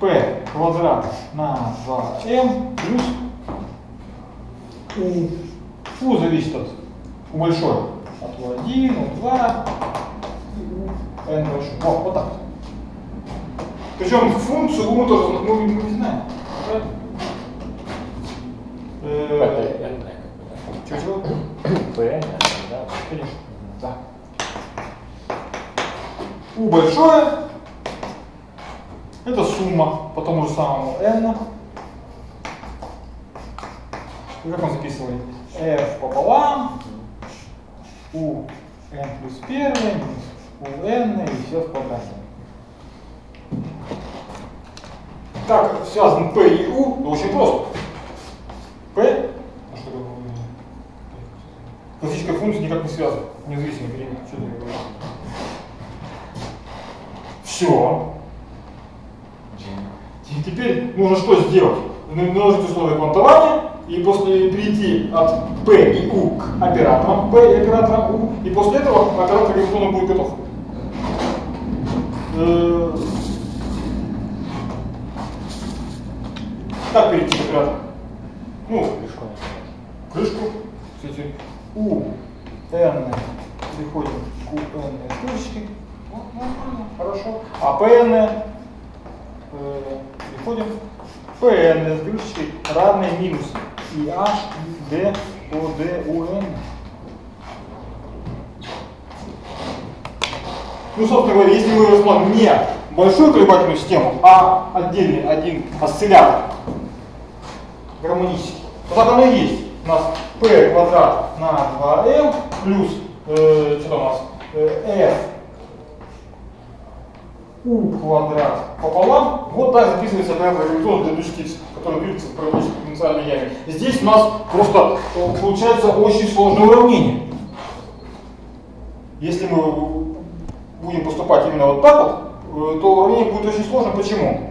p квадрат на 2m плюс у, у зависит от у большой, от u1, u2 и у n большой. Вот, вот так. Причем функцию мы тоже мы, мы не знаем. Чего-чего? P, да? Конечно. Да. У большое это сумма по тому же самому n. И как он записывает? f пополам у n плюс 1 минус у n и все в квадрате. Как связан p и u? Ну, очень просто. p, а что такое? классическая функция никак не связана, независимо ты говоришь? Все. Теперь нужно что сделать? Множить условия квантования и после перейти от P и U к операторам P и операторам U, и после этого оператор Гамильтона будет готов. Э, Как перейти к оператору? Ну, крышку, кстати, у n переходим к у n крышки. Вот, нормально, хорошо. А pn э, переходим pn с крышечкой равной минус и h d по d у n. Ну, собственно говоря, если мы рассмотрим не большую колебательную систему, а отдельный один осциллятор гармонический, то так оно и есть. У нас p квадрат на 2m плюс, э, что у нас, э, f u квадрат пополам. Вот так записывается оператор Гамильтона для точки x, который движется в параболической экспоненциальной яме. Здесь у нас просто получается очень сложное уравнение. Если мы будем поступать именно вот так вот, э, то уравнение будет очень сложно. Почему?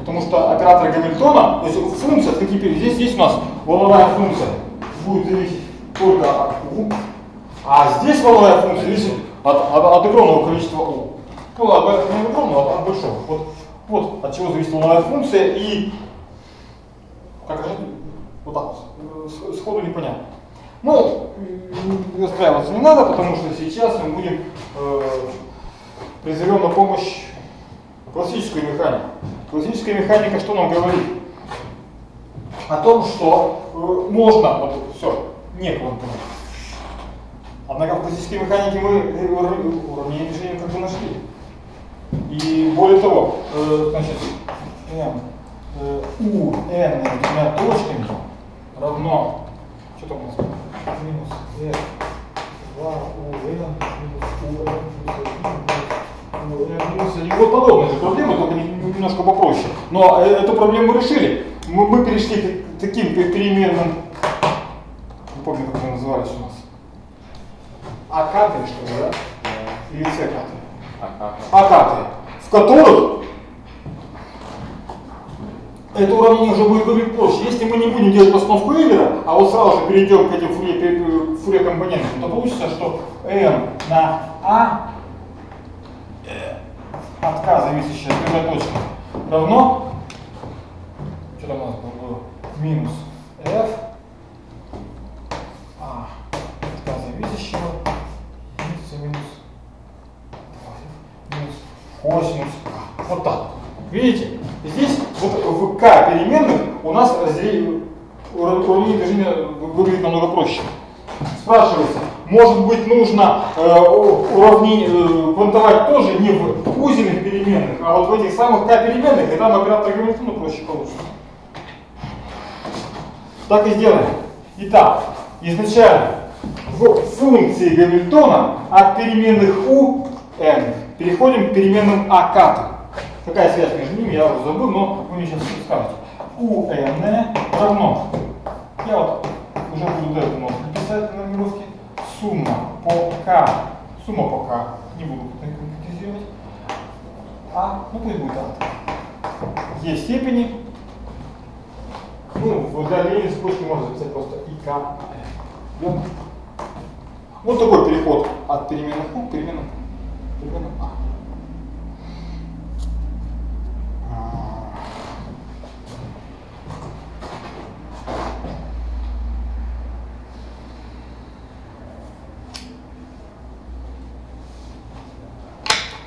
Потому что оператор Гамильтона, то есть функция, какие здесь, здесь у нас волновая функция будет зависеть только от u, а здесь волновая функция зависит от, от, огромного количества u. Ну, от, не огромного, а большого. Вот, вот от чего зависит волновая функция и как же, вот так вот, сходу непонятно. Ну, расстраиваться не надо, потому что сейчас мы будем э, призовем на помощь классическую механику. Классическая механика что нам говорит? О том, что э, можно, вот все, не квантовое. Однако в классической механике мы уравнение движения как бы нашли. И более того, э, значит, m, э, u n двумя точками равно, что там у нас, минус f 2 u n минус u n плюс 1 минус и вот подобные же проблемы, только немножко попроще. Но э, эту проблему решили. Мы, мы перешли к таким переменным, не помню, как они назывались у. Акаты, что ли, да? Или цекаты? Акаты. В которых это уравнение уже будет выглядеть проще. Если мы не будем делать постановку Эйлера, а вот сразу же перейдем к этим фуре, фуре компонентам, то получится, что m на a от k зависящая от первой точки равно, что там у нас было, минус f а от k зависящего минус минус минус косинус. Вот так. Видите? Здесь вот в k переменных у нас разделение уравнение движения выглядит намного проще. Спрашивается, может быть нужно э, уравнение, э, квантовать тоже не в узельных переменных, а вот в этих самых k переменных, и там оператор Гамильтона проще получится. Так и сделаем. Итак, изначально в функции Гамильтона от переменных u n переходим к переменным а ката. Какая связь между ними, я уже забыл, но вы мне сейчас скажете. у n равно, я вот уже буду до этого написать на нумеровке, сумма по k, сумма по k, не буду конкретизировать, а, ну пусть будет а. Есть степени, ну, в удалении цепочки можно записать просто ик. Верно? Вот такой переход от переменных к переменным, 그거는 아.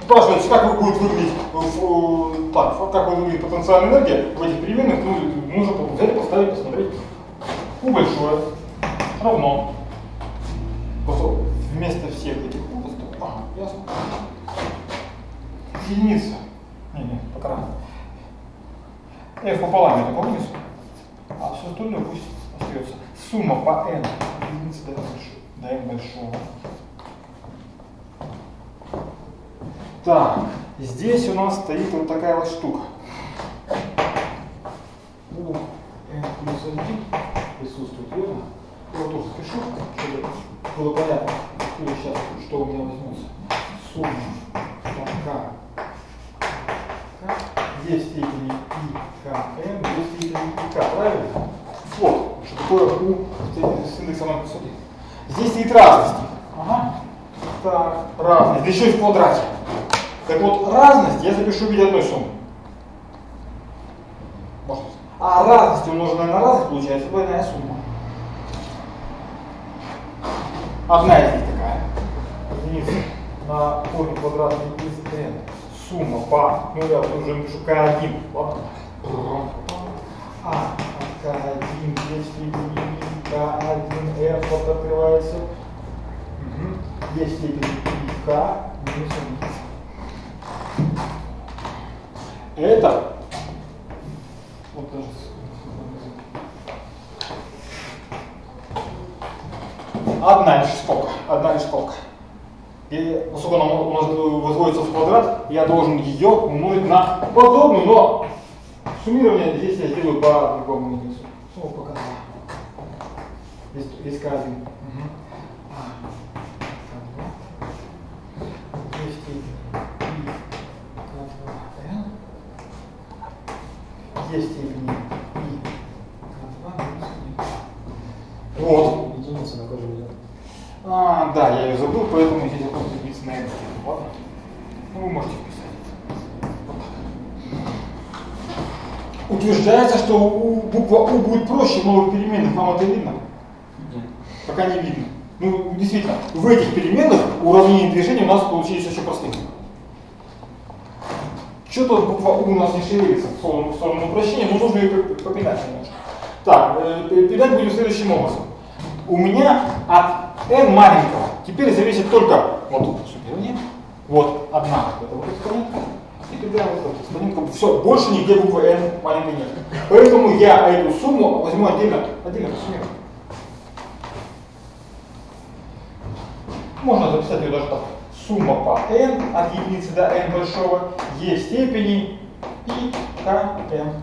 Спрашивается, как будет выглядеть, э, так, как будет выглядеть потенциальная энергия в этих переменных, ну, нужно взять, поставить, посмотреть. У большое. Равно. Единица. Не, не, пока рано. F пополам это по вынесу, а все остальное пусть остается. Сумма по n единицы до n, до n большого. Так, здесь у нас стоит вот такая вот штука. У n плюс 1 присутствует, верно? Я вот тоже запишу, чтобы было понятно, сейчас, что у меня возьмется. Сумма пока две степени и km, две степени и k, правильно? Вот, что такое u с индексом n плюс 1. Здесь стоит разность. Ага. Так, разность, да еще и в квадрате. Так вот, разность я запишу в виде одной суммы. А разность умноженная на разность получается двойная сумма. Одна из них такая. Единица на корень квадратный из n сумма по, ну уже напишу k1, ладно? А, k1, если k1, f вот открывается. Угу. Есть степень k минус 1. Это вот даже одна лишь сколько, одна лишь сколько. И поскольку она возводится в квадрат, я должен ее умножить на подобную, но суммирование здесь я сделаю по другому индексу. Пока два. Здесь, здесь К1. Угу. А, К2. Есть и К2N. Есть степени и К2 минус 1. Вот. А, да, я ее забыл, поэтому здесь я просто записано на это. Ладно? Ну, вы можете вписать. Утверждается, что у, буква У будет проще новых переменных. Вам это видно? Нет. Пока не видно. Ну, действительно, в этих переменных уравнение движения у нас получились очень простые. Что-то буква У у нас не шевелится в сторону, в сторону упрощения, но нужно ее попинать немножко. Так, э, пинать будем следующим образом. У меня от n маленького теперь зависит только вот суммирование, вот одна это вот экспонентка, и тогда вот эта экспонентка, все, больше нигде буквы n маленькой нет. Поэтому я эту сумму возьму отдельно, отдельно суммирую. Можно записать ее даже так. Сумма по n от единицы до n большого e степени и km.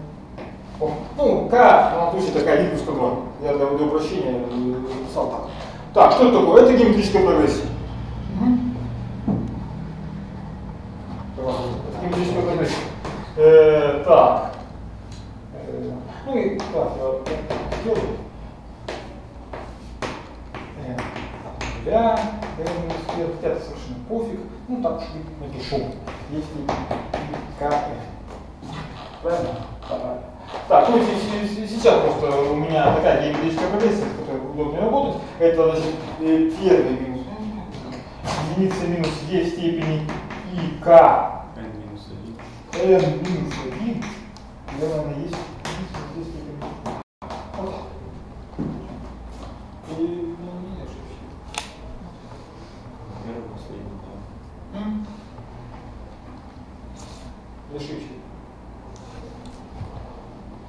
Ну, k, ну, пусть это k1 плюс k2. Я для, упрощения написал так. Так, что это такое? Это геометрическая прогрессия. Это геометрическая прогрессия. Э, так. Э, ну и так, я сделаю. Э, нуля, минус хотя это совершенно пофиг. Ну так уж напишу. Есть и КФ. Правильно? Правильно. Так, ну сейчас просто у меня такая геометрическая прогрессия, с которой удобнее работать. Это значит первый минус единица минус e в степени и k n минус 1. n минус 1. Наверное, есть единица здесь степени. Вот так. И ну, не ошибся. Первый, последний, да. Я ошибся.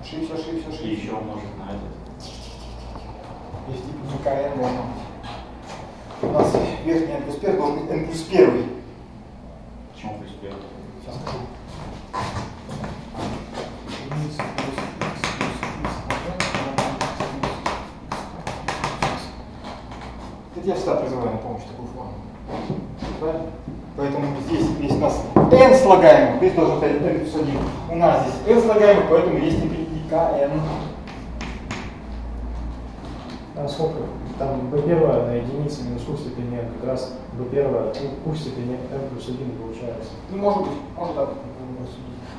Ошибся, ошибся, ошибся. И еще умножить на этот. Есть степень КН должна быть. У нас верхний n плюс 5 должен быть n плюс 1. Почему плюс первый? Сейчас скажу. Единица плюс x плюс x Это я всегда призываю на помощь такую форму. Правильно? Поэтому здесь есть у нас n слагаемых, здесь должен стоять n плюс 1. У нас здесь n слагаемых, поэтому есть степень и kn. А сколько? Там b первое на единице минус q в степени n, как раз b первое q в степени n плюс 1 получается. Ну, может быть, может так.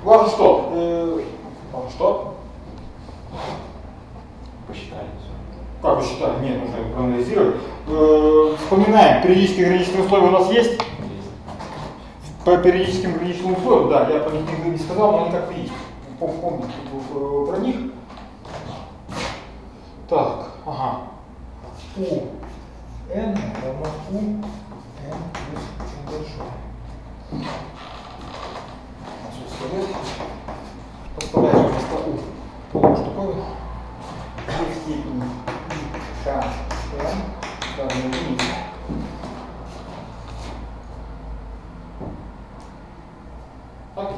Важно что? Э, важно что? Посчитали все. Как вы считаете? Нет, нужно периодические ограничительные условия у нас есть. По периодическим граничным условиям, да, я про них не, сказал, но они как-то есть. Пом- Помните э, про них. Так, ага. У n равно у n плюс очень большой. Отсутствие лет. Подставляем вместо у полную штуковину. Две степени и k n равно единице. Так?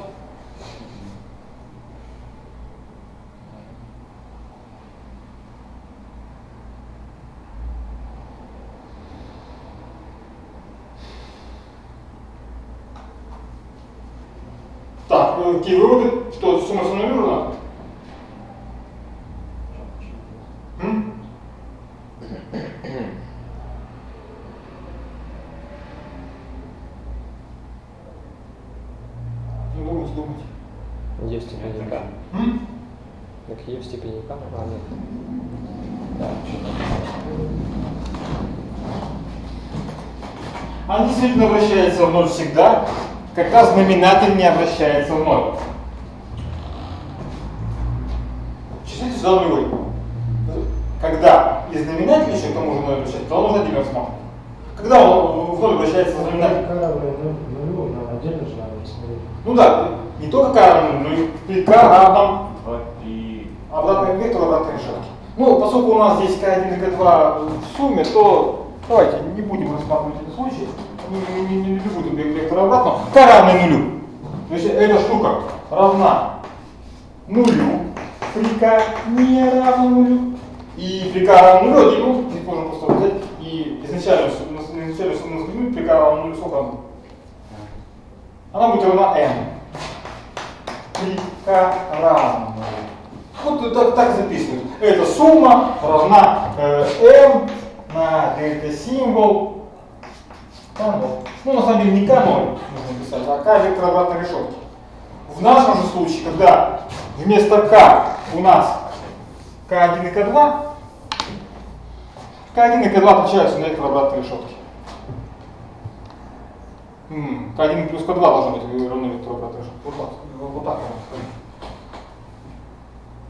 Так, э, какие выводы? Что, сумма саннулирована? М? Ну, думайте, думайте. Е в степени. М? Так Е в степени k? А, нет. Да, Они действительно вращаются в ноль всегда, когда знаменатель не обращается в ноль. Числитель всегда нулевой. Когда и знаменатель еще к тому же ноль обращается, то он уже отдельно рассматривать. Когда он в ноль обращается знаменатель? Нам отдельно же надо смотреть. Ну да, не только k равно, но и при три. обратный вектор обратной решетки. Ну, поскольку у нас здесь k1 и k2 в сумме, то давайте не будем рассматривать этот случай. Не, не, не, не будем вектор обратного. k равный нулю. То есть эта штука равна нулю при k не равно нулю. И при k равно нулю, один, ну, здесь можно просто взять и изначально, изначально сумму скрипнуть при k равно нулю сколько она? Она будет равна n. При k равно нулю. Вот так, так записывают. Эта сумма равна э, m на дельта символ k0. Ну, на самом деле не k0 нужно писать, а k вектор обратной решетки. В нашем же случае, когда вместо k у нас k1 и k2, k1 и k2 отличаются на вектор обратной решетки. М, К1 плюс К2 должно быть равно вектору обратной решетки. Вот так, вот так.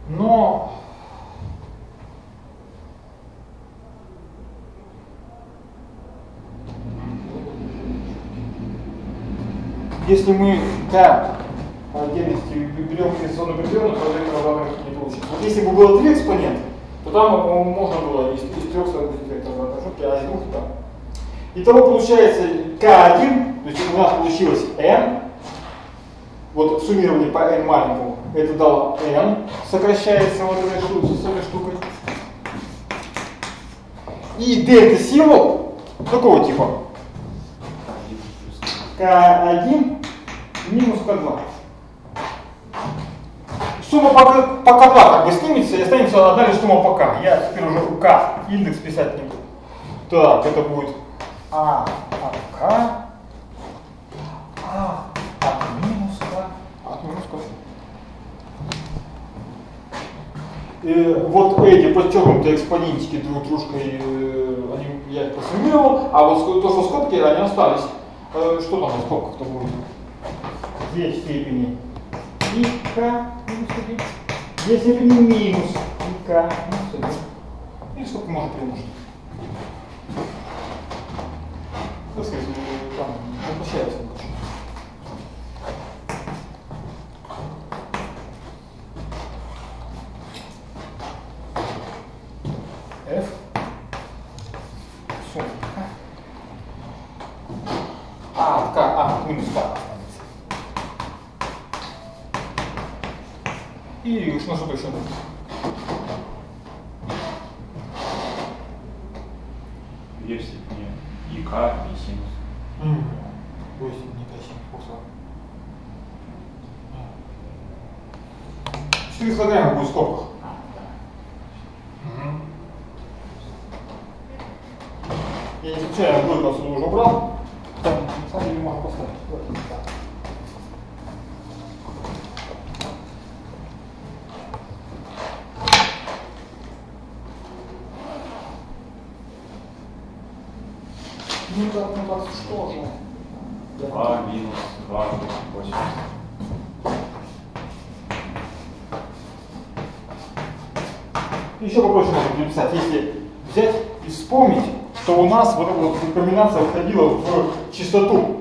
Но если мы по отдельности берем инвестиционную определенную, то вектор обратной решетки не получится. Вот если бы было три экспонента, то там можно было из, из трех сложить вектор обратной решетки, а из двух там. Итого получается k1, то есть у нас получилось n, вот суммирование по n маленькому, это дало n, сокращается вот этой штукой, с этой штукой. И дельта символ какого типа? К1 минус К2. Сумма по, по К2 как бы снимется и останется одна лишь сумма по К. Я теперь уже К индекс писать не буду. Так, это будет А от К, А от минус К, от минус К. Э, вот эти подчеркнутые экспонентики друг дружкой, э, они, я их просуммировал, а вот то, что скобки, они остались. Э, что там в скобках-то будет? Две степени и k минус 1. Две степени минус и k минус 1. Или сколько можно примножить? Так сказать, э, там воплощается лучше. F сумма К. А, К, а, минус К останется. И уж на что-то еще будет. Е в степени и К, и синус. То есть не точно, просто. Четыре слагаемых будет в скобках. А, да. Я не случайно двойку отсюда уже убрал. Там, на самом деле, можно поставить. Вот, так. Ну так, ну так, что же? А минус 2, 80. Еще попроще можно переписать, если взять и вспомнить, что у нас вот эта вот комбинация входила в чистоту.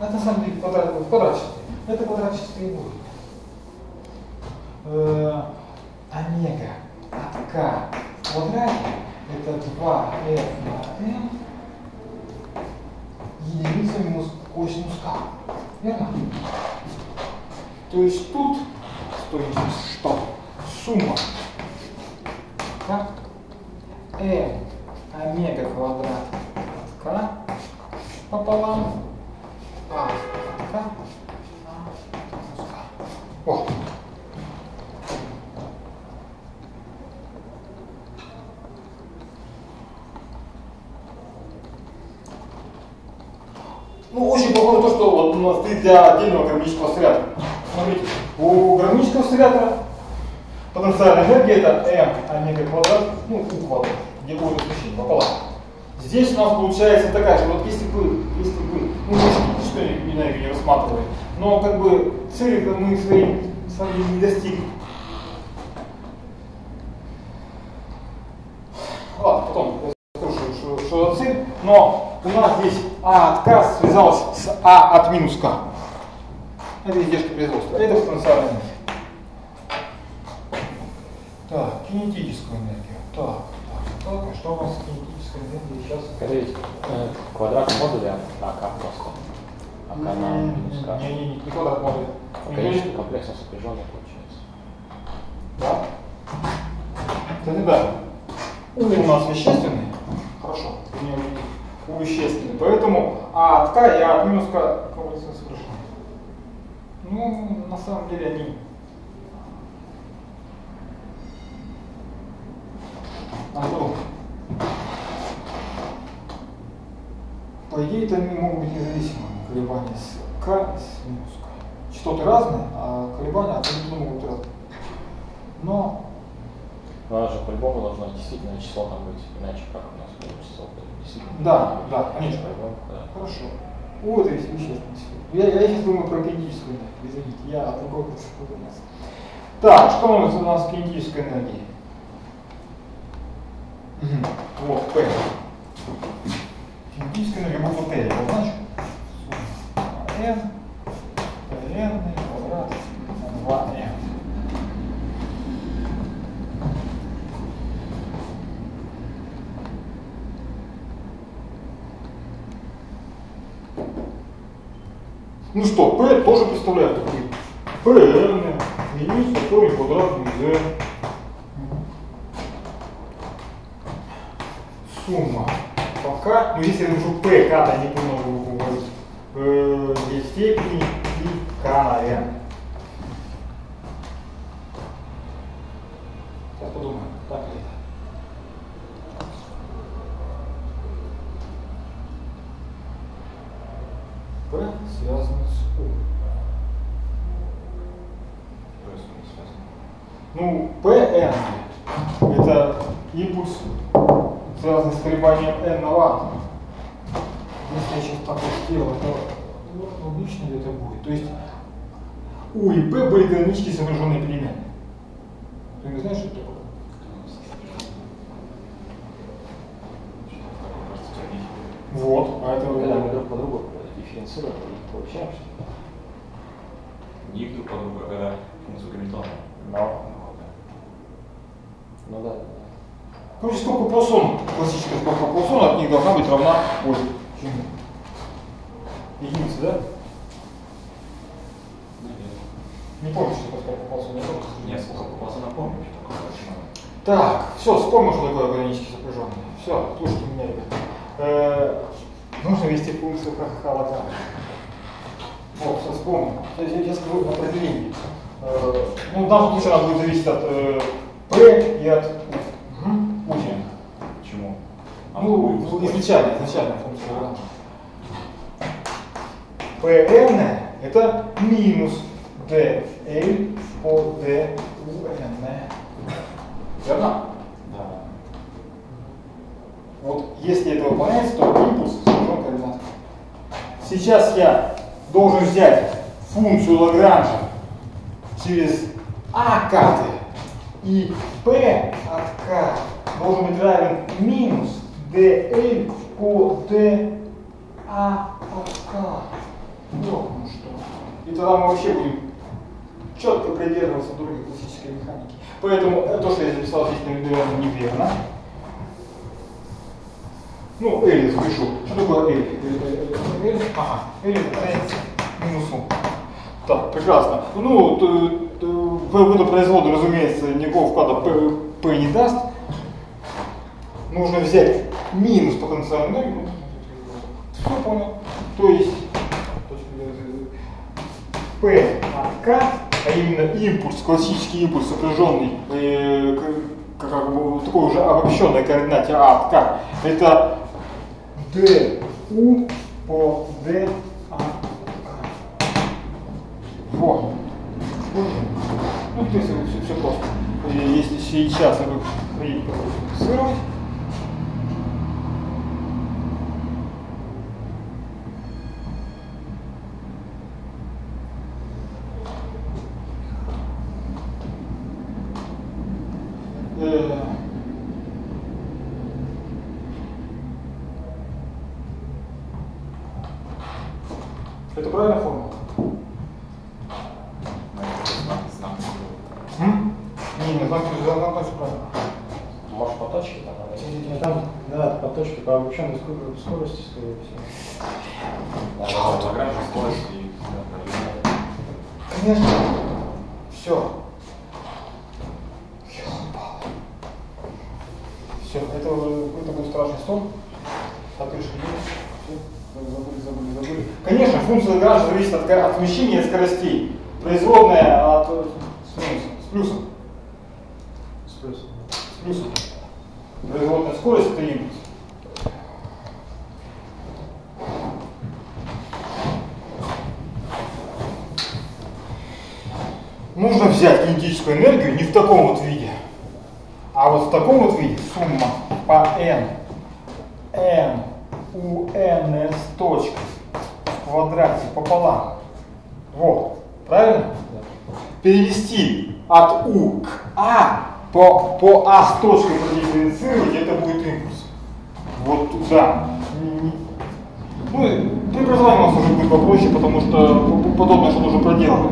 Это на самом деле квадрат, квадрат чистоты. Это квадрат чистоты будет. Э, омега от k в квадрате это 2f на m единица минус косинус k. Верно? То есть тут, стоит что? Сумма k m омега квадрат от k пополам а от k. О! Ну, очень похоже то, что вот у нас стоит для отдельного гармонического осциллятора. Смотрите, у гармонического осциллятора потенциальная энергия это m омега квадрат, ну, u квадрат, где будет смещение пополам. Здесь у нас получается такая же, вот если бы, если бы, ну, мы что энергию не рассматривали, но как бы цели мы свои с вами не достигли. Ладно, потом расскажу, что, что, за цель, но у нас здесь а от k связалась с а от минус k. Это издержка производства. Это потенциальная энергия. Так, кинетическую энергию. Так, так, так. А что у нас с кинетической энергией сейчас? Скажите, э, квадрат модуля АК просто. АК на минус К. Не, не, не, не квадрат модуля. Конечно, комплексно сопряженный получается. Да? Кстати, да. У нас вещественный. Хорошо. У вещественный. Поэтому А от К и А от минус К комплексно сопряжены. Ну, на самом деле они Антон, по идее, это они могут быть независимыми колебания с К с минус К. Частоты разные, а колебания абсолютно могут быть разные. Но Но оно же по-любому должно действительно число там быть, иначе как у нас получится действительно. Да, да, конечно. Да. Хорошо. Вот и вещественный Я, я сейчас думаю про кинетическую энергию. Извините, я от другого подумался. Так, что у нас у нас кинетической энергии? Мгм. Вот, P. Кинетическая энергия буква Т, я обозначу. N, N квадрат, 2N. Ну что, P тоже представляет такой PN, единица, корень квадратный Z. Сумма. Пока, ну если я напишу P, K-то не понял букву говорить. Э, Две степени и K на N. Сейчас подумаем, так ли это. P связано с U. То есть не связано. Ну, PN это импульс, связанный с колебанием n на ватт. Если я сейчас так вот сделаю, то ну, логично ли это будет? То есть U и P были гармонически сопряженные переменные. Ты не знаешь, что это такое? Кажется, теория. Вот, а это Когда мы друг по другу дифференцируем и получаем, что Не их друг по другу, а когда функцию Гамильтона. Но, ну да, да. Короче, сколько Пуассон, классическая сколько Пуассона от них должна быть равна, ой, чему? Единице, да? Не помню, что такое сколько Пуассона, не помню. Нет, сколько попался на помню, что такое почему. Так, все, вспомнил, что такое органически сопряженные. Все, слушайте меня, ребят. Э, нужно ввести функцию ха-ха Лагранжа. Вот, все вспомнил. Я, я, я скажу определение. Ну, случае она будет зависеть от э, P и от U. Угу. Почему? А Ну, какую изначально, изначально функция Лагранжа. Pn это минус dl по dun. Верно? Да. Вот если это выполняется, то импульс сопряжен координатом. Сейчас я должен взять функцию Лагранжа через А карты и P от K должен быть равен минус dl по d а от K. Вот ну что. И тогда мы вообще будем четко придерживаться других классической механики. Поэтому то, что я записал здесь, наверное, неверно. Ну, L запишу. Что такое L? L, ага, L это минус U. Так, прекрасно. Ну, в эту производу, разумеется, никакого вклада P, P не даст. Нужно взять минус потенциальную энергию. Все понял. То есть P от K, а именно импульс, классический импульс, сопряженный э, как бы такой уже обобщенной координате А от К, это du по d а Вот. Ну, то есть все, все просто. Если сейчас хрень фиксировать, Это правильная формула? Не, не, знак, знак, знак, правильно. Может по точке там? Ну, там, да, по точке, по обобщенной скорости, скорее всего. Да, Лагранж скорость и Конечно. Все. Все, это, это был страшный сон. Отрыжки есть. Забыли, забыли, забыли. Конечно, функция Лагранжа зависит от, от смещения скоростей. Производная от с, минусом, с плюсом. С плюсом. С плюсом. Производная скорость это импульс. Нужно взять кинетическую энергию не в таком вот виде, а вот в таком вот виде сумма по n, n у n с точкой в квадрате пополам. Вот, правильно? Перевести от u к а по, по а с точкой продифференцировать, это будет импульс. Вот туда. Ну, преобразование у нас уже будет попроще, потому что подобное что-то уже проделано.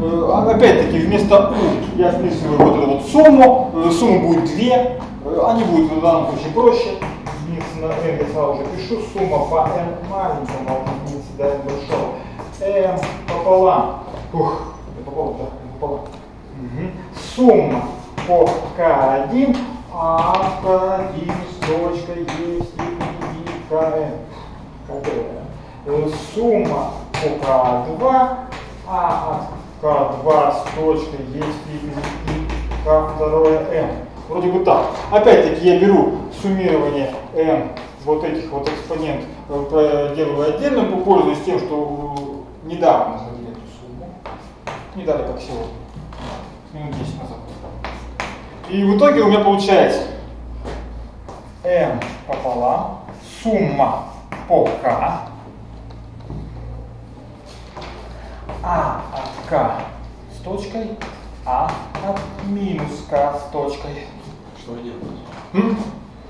Э, опять-таки, вместо U я списываю вот эту вот сумму. Э, сумма будет 2. Э, они будут в данном случае проще. Единица на n я сразу же пишу. Сумма по n маленькому от единицы до n большого. m пополам. Ух, пополам, да, пополам. Угу. Сумма по k1 а k1 с точкой e степени kn. Сумма по k2 а от к2 с точкой есть степень и К2 m. Вроде бы так. Опять-таки я беру суммирование m вот этих вот экспонент, э, делаю отдельно, попользуюсь тем, что недавно находили эту сумму. Не дали как сегодня. Минут 10 назад. И в итоге у меня получается m пополам сумма по k а от k с точкой, а от минус k с точкой. Что вы делаете? М?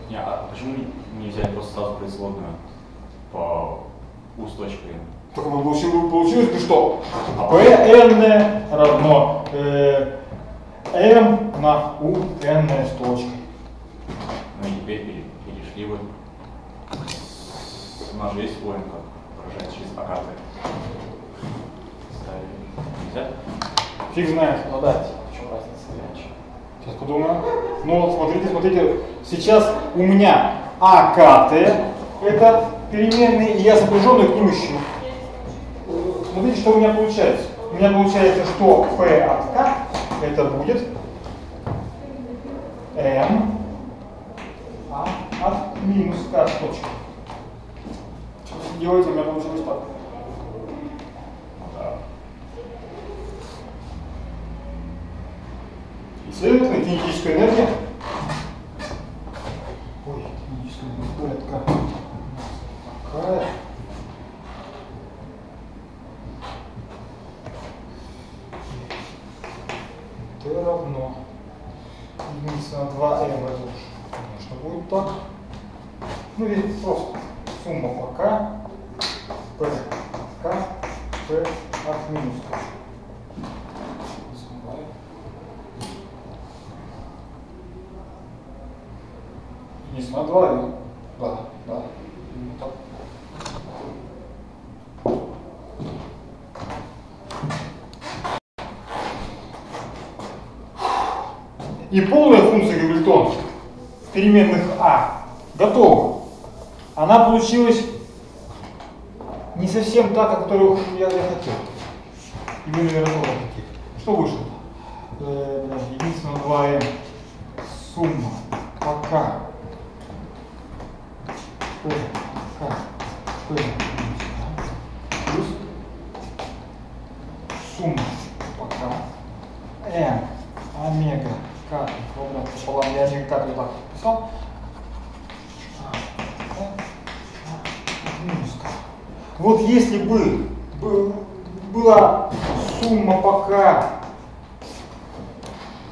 Не, а почему не взять просто сразу производную по u с точкой? Так мы получилось, получилось бы что? Pn равно э, m на u n с точкой. Ну и теперь пере- перешли вы. У нас же есть воин, как выражать через аккарды. Ставили. Нельзя? Фиг знает. Ну да, типа, в чем разница иначе? Сейчас подумаем. Ну вот смотрите, смотрите. Сейчас у меня АКТ это переменные, и я сопряженный к ним ищу. Смотрите, что у меня получается. У меня получается, что P от K это будет M а от минус K с точкой. Делайте, у меня получилось так. И, следовательно, кинетическая энергия. Ой, кинетическая энергия. Какая? P равно единица на 2m, это уж, конечно, будет так. Ну или просто сумма по k, p k, p от минус k. Единица на 2m. Да, да. Именно так. И полная функция Гамильтона в переменных А готова. Она получилась не совсем та, которую я, я хотел. И вы, наверное, тоже. Что вышло? Э, на 2m сумма пока P, K, P, плюс сумма пока m омега к квадрат пополам я омега к вот так писал. А, а, минус k. Вот если бы бы- была сумма пока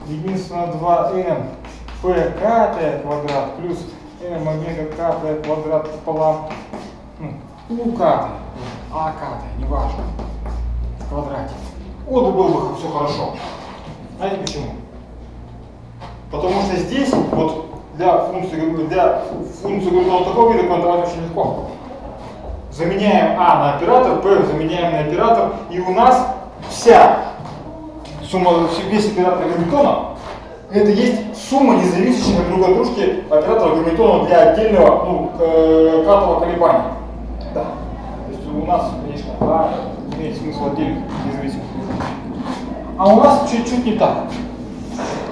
на 2m p k квадрат плюс m омега k квадрат пополам ну, у k, а k, неважно, в квадрате. Вот бы было бы все хорошо. Знаете почему? Потому что здесь вот для функции, для функции грудного такого вида квантовать очень легко. Заменяем А на оператор, P заменяем на оператор, и у нас вся сумма, весь оператор Гамильтона, это есть сумма независящих друг от дружки операторов Гамильтона для отдельного ну, э, кратного колебания. Да. То есть у нас, конечно, А имеет смысл отдельных независимых. А у нас чуть-чуть не так.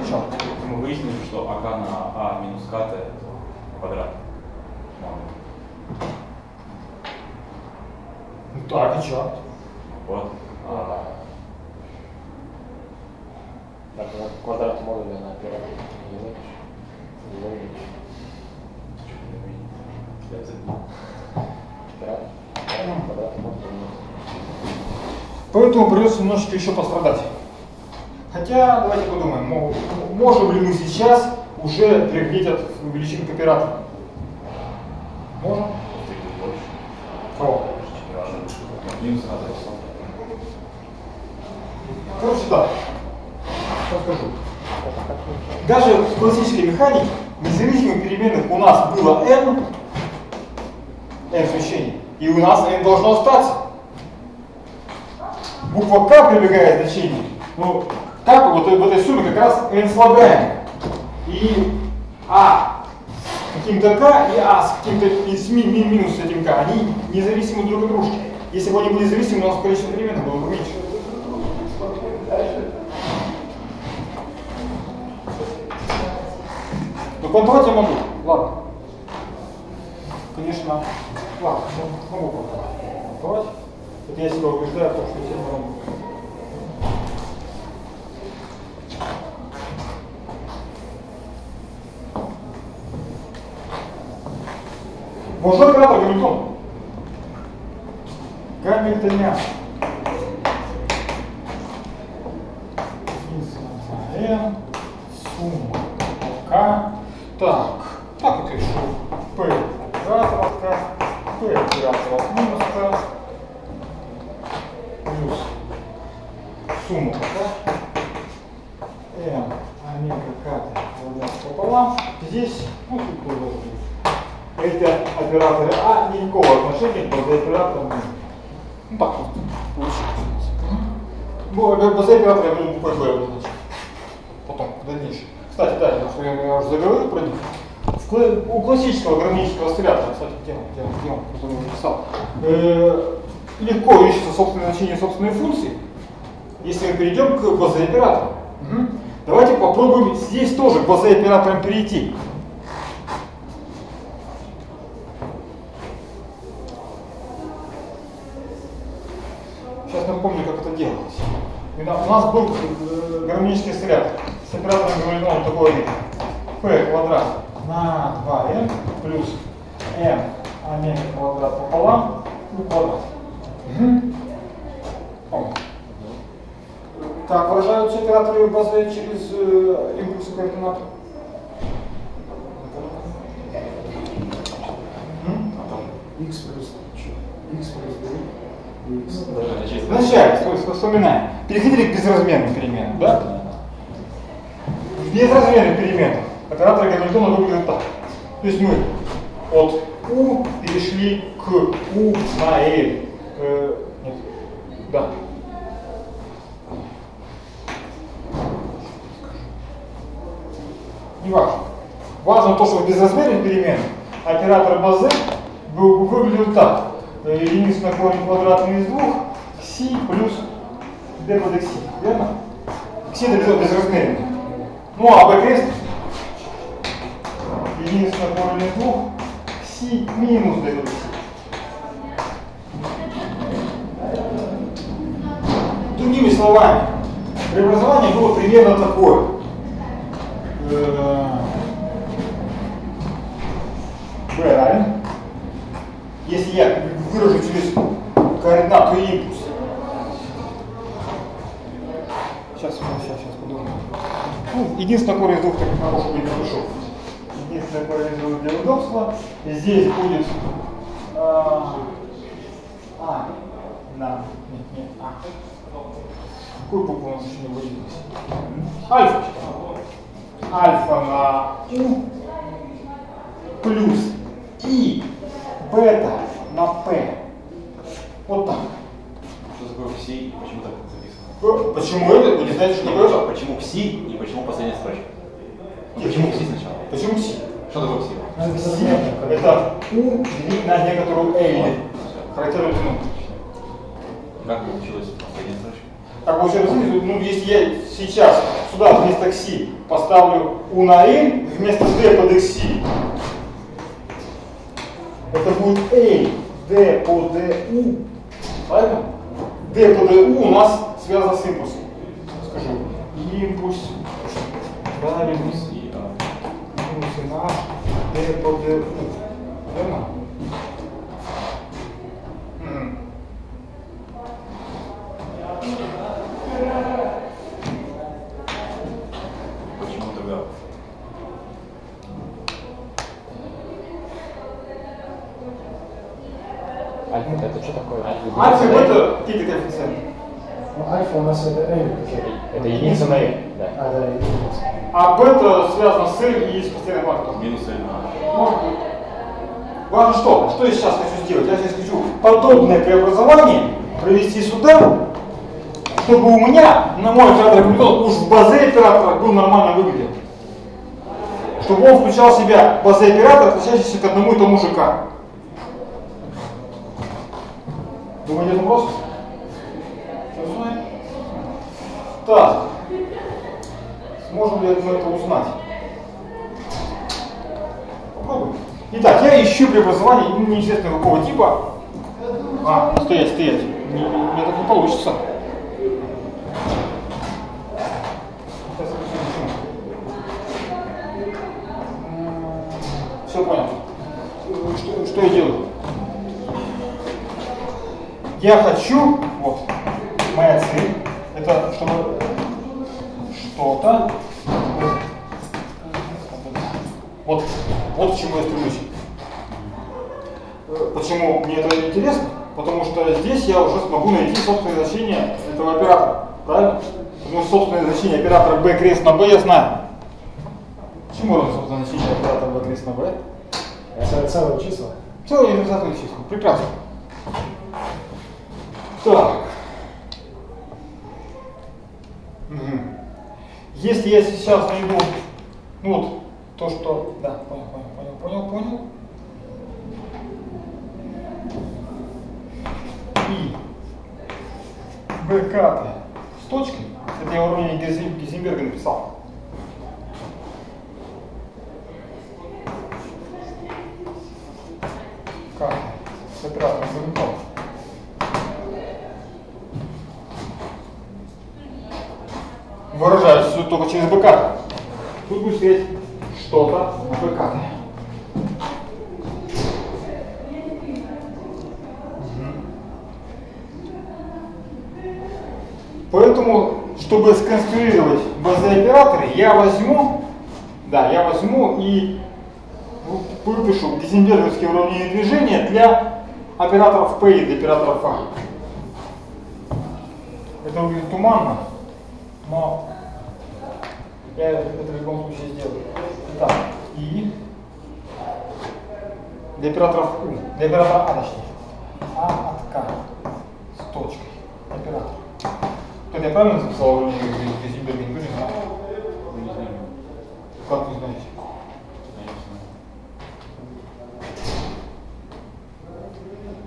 Чё? Мы выяснили, что АК на А минус КТ это квадрат. Ну так, и чё? Вот. А, Так, вот квадрат модуля на оператор не вынешь. Не вынешь. я забыл. Оператор. Квадрат модуля не Поэтому придется немножечко еще пострадать. Хотя, давайте подумаем, мо- можем ли мы сейчас уже пригреть от величин к оператору? Можем? Кого? Минус надо. Короче, да. Что скажу. Даже в классической механике независимых переменных у нас было n, n значений, и у нас n должно остаться. Буква К прибегает значение. Ну, как вот в этой сумме как раз n слагаемая. И А с каким-то К и А с каким-то и с ми- ми- минус этим К, они независимы друг от дружки. Если бы они были зависимы, у нас количество переменных было бы меньше. Ну, квантовать я могу. Ладно. Конечно. Ладно, ну, могу. Квантовать. Это я себя убеждаю, потому что я могу. Можно оператор Гамильтон. Гамильтонян. Н, сумма К. Так, так вот решу. П оператор от К, оператор от минус К. Плюс сумма К. М омега К квадрат пополам. Здесь, ну, тут. Эти операторы А никакого отношения к базооператорам нет. Ну так вот получилось. Ну, как базооператор я буду буквой Б обозначать. Потом, в дальнейшем. Кстати, да, я, я, уже заговорил про них. В у классического гармонического осциллятора, кстати, тема, тема, тема, которую я написал, э, легко ищется собственное значение собственной функции, если мы перейдем к базооператору. Мгм. Давайте попробуем здесь тоже к базооператорам перейти. Сейчас напомню, как это делалось. На- У нас был э, гармонический осциллятор с оператором Гамильтона такого вида. P квадрат на 2m плюс m омега квадрат пополам у квадрат. Угу. О. как выражаются операторы базы через э, импульсы координаты? М? x плюс x плюс b x. Это чисто. Вначале, вспоминаем. Переходили к безразмерным переменам, да? Безразмерных переменах операторы Гамильтона выглядят так. То есть мы от U перешли к U на L. Э, нет. Да. Не важно. Важно то, что в безразмерных переменах оператор базы выглядел так. Э, Единица на корень квадратный из двух, кси плюс d под xi. Верно? Кси это без- безразмерный. Ну а b крест единица на корень из двух, кси минус d под xi. Другими словами, преобразование было примерно такое. Э, b равен. Если я выражу через координату импульс. Сейчас, сейчас, сейчас подумаю. Ну, единственное корень из двух так хорошо не напишу. Единственное корень из двух для удобства. И здесь будет а, а, на, нет, нет, а. Какую букву у нас еще не выделилась? Альфа. Альфа на У плюс И бета на П. Вот так. Что такое кси и почему так записано? Э, Почему это? Вы не знаете, что такое это? Почему кси и почему последняя строчка? Ну, Почему кси сначала? Почему Си? Что такое кси? Ну, это У делить на некоторую L. Характерную длину. Как получилась последняя строчка? Уже разумеете, ну если я сейчас сюда вместо кси поставлю у на n вместо d под xi, это будет a d по du. Правильно? d по du у нас связано с импульсом. Скажу. Импульс равен И, а, минус на d по du. Верно? Мгм. Почему Альфа и бета какие-то коэффициенты. Ну, альфа у нас это L. Это единица на L, да. А, да, единица. А бета связано с L и с постоянным фактором. Минус L на Может быть. Важно что? Что я сейчас хочу сделать? Я сейчас хочу подобное преобразование провести сюда, чтобы у меня на мой оператор уж в базе оператора был нормально выглядел. Чтобы он включал в себя базе оператора, относящийся к одному и тому же К. Думаете, это просто? Знаем? Так. Сможем ли мы это узнать? Попробуем. Итак, я ищу преобразование ну, неизвестно какого типа. А, стоять, стоять. Не, не- у меня так не получится. Все понял. Что, что я делаю? Я хочу, вот, моя цель, это чтобы что-то вот, вот к чему я стремлюсь. Почему мне это интересно? Потому что здесь я уже смогу найти собственное значение этого оператора. Правильно? Потому что собственное значение оператора B крест на B я знаю. Чему равно собственное значение оператора B крест на B? Это целые числа. Целое универсальное число. Прекрасно. Так. Мгм. Если я сейчас найду, ну вот, то, что... Да, понял, понял, понял, понял, понял. И БК с точкой, это я уровень Гейзен- Гейзенберга написал. Как? С оператором Гамильтона. Выражается только через БК. Тут будет стоять что-то БК. Поэтому чтобы сконструировать базы-операторы, я возьму, да, я возьму и выпишу гейзенберговские уравнения движения для операторов P и для операторов А. Это выглядит туманно, но я это в любом случае сделаю. Так, и для операторов У, для оператора А точнее. А от К с точкой. Оператор. Это я правильно записал уравнение Гейзенберга? Не будем, да? Не знаю. Как вы знаете?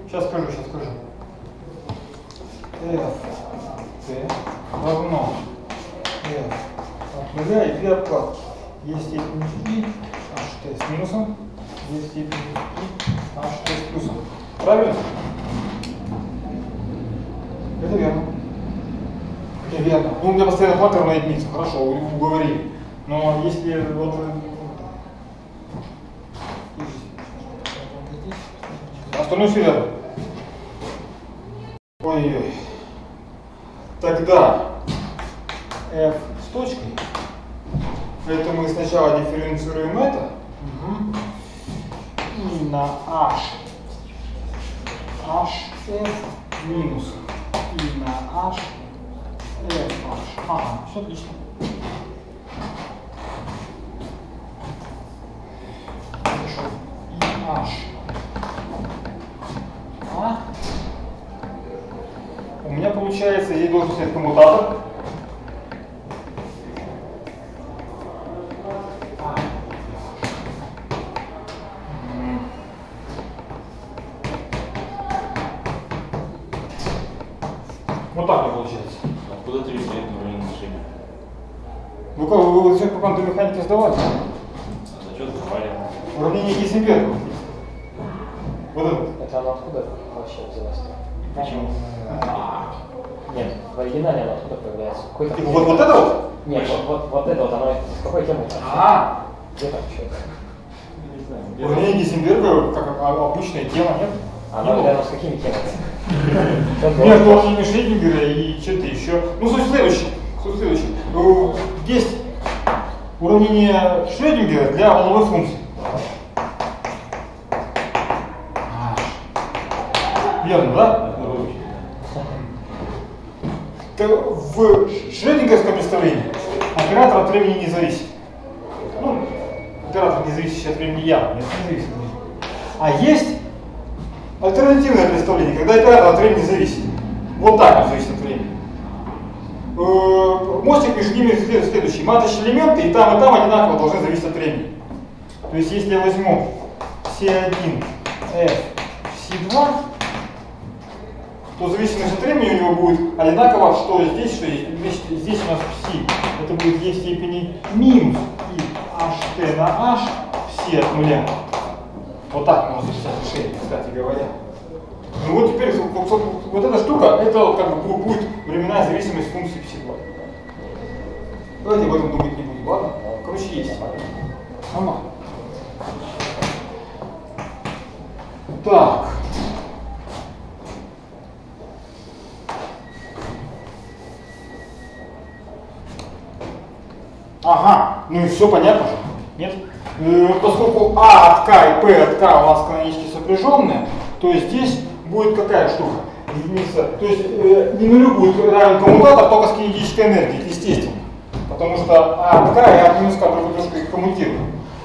Сейчас скажу, сейчас скажу. F, T равно F от нуля и обкладки. Есть степень и HT с минусом, есть степень и HT с плюсом. Правильно? Это верно. Это верно. Ну, у меня постоянно плакер на единицу, хорошо, уговорили. Но если вот э, Остальное все верно. Альтернативное представление, когда оператор от времени зависит. Вот так зависит от времени. Э, Мостик между ними след- следующий. Маточные элементы и там, и там одинаково должны зависеть от времени. То есть если я возьму C1, F, C2, то зависимость от времени у него будет одинаково, что здесь, что здесь. Здесь у нас psi, это будет e в степени минус и ht на h, psi от нуля. Вот так можно записать решение, кстати говоря. Ну вот теперь вот, эта штука, это как бы бу- будет временная зависимость функции psi2. Давайте об этом думать не будем, ладно? Короче, есть. Нормально. Так. Ага, ну и все понятно же. Нет? Э, Поскольку А от К и П от К у нас канонически сопряженные, то здесь будет какая штука? Единица. То есть э, не нулю будет равен коммутатор только с кинетической энергией, естественно. Потому что А К и А минус К друг коммутируют.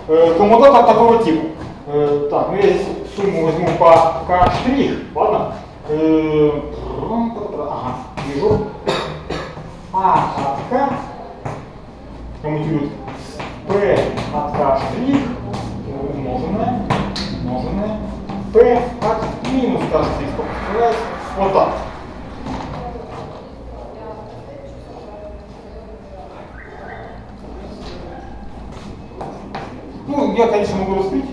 Э, коммутатор такого типа. Э, так, ну я здесь сумму возьму по К штрих, ладно? Э, ага, вижу. А от К коммутирует P от K штрих, умноженное, умноженное, P от минус представляете? Вот так. Ну, я, конечно, могу раскрыть,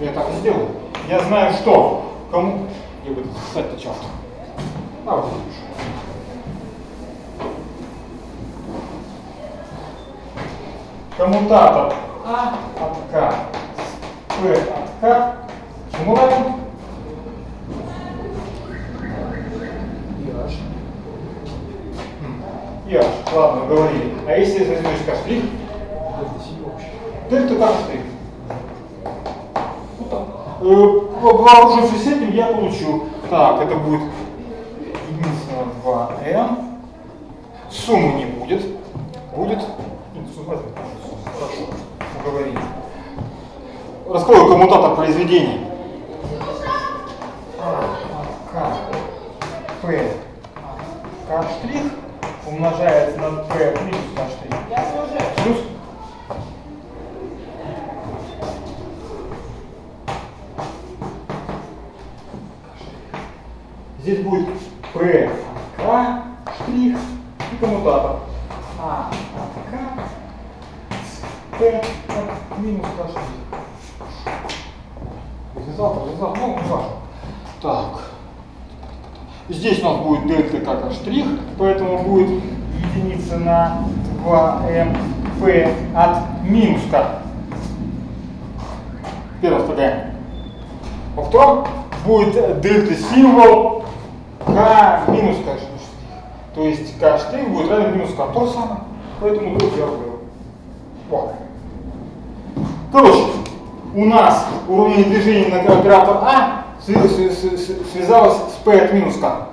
я так и сделаю. Я знаю, что, кому... Я бы писать-то часто. А, вот здесь. коммутатор А от К с от К Юраш. и h. Ладно, говорили. А если возьмешь k штрих, Дельта си общий. дельта k штрих. Вот так. Э, Вооружившись этим, я получу. Так, это будет на 2m. Суммы не будет. Будет. Хорошо. Уговорили. Раскрою коммутатор произведения. К, П, К штрих умножается на П плюс К штрих. Плюс Здесь будет П, К, штрих и коммутатор. А, К, П, минус К штрих. Развязал, развязал, ну, не важно. Так. Здесь у нас будет дельта как штрих, поэтому будет единица на 2m p от минус k. Первое вставляем. Повтор будет дельта символ k минус k штрих. То есть k штрих будет равен минус k. То же самое. Поэтому тут я выберу. Вот. Короче, у нас уравнение движения на оператор А связалось с P от минус K.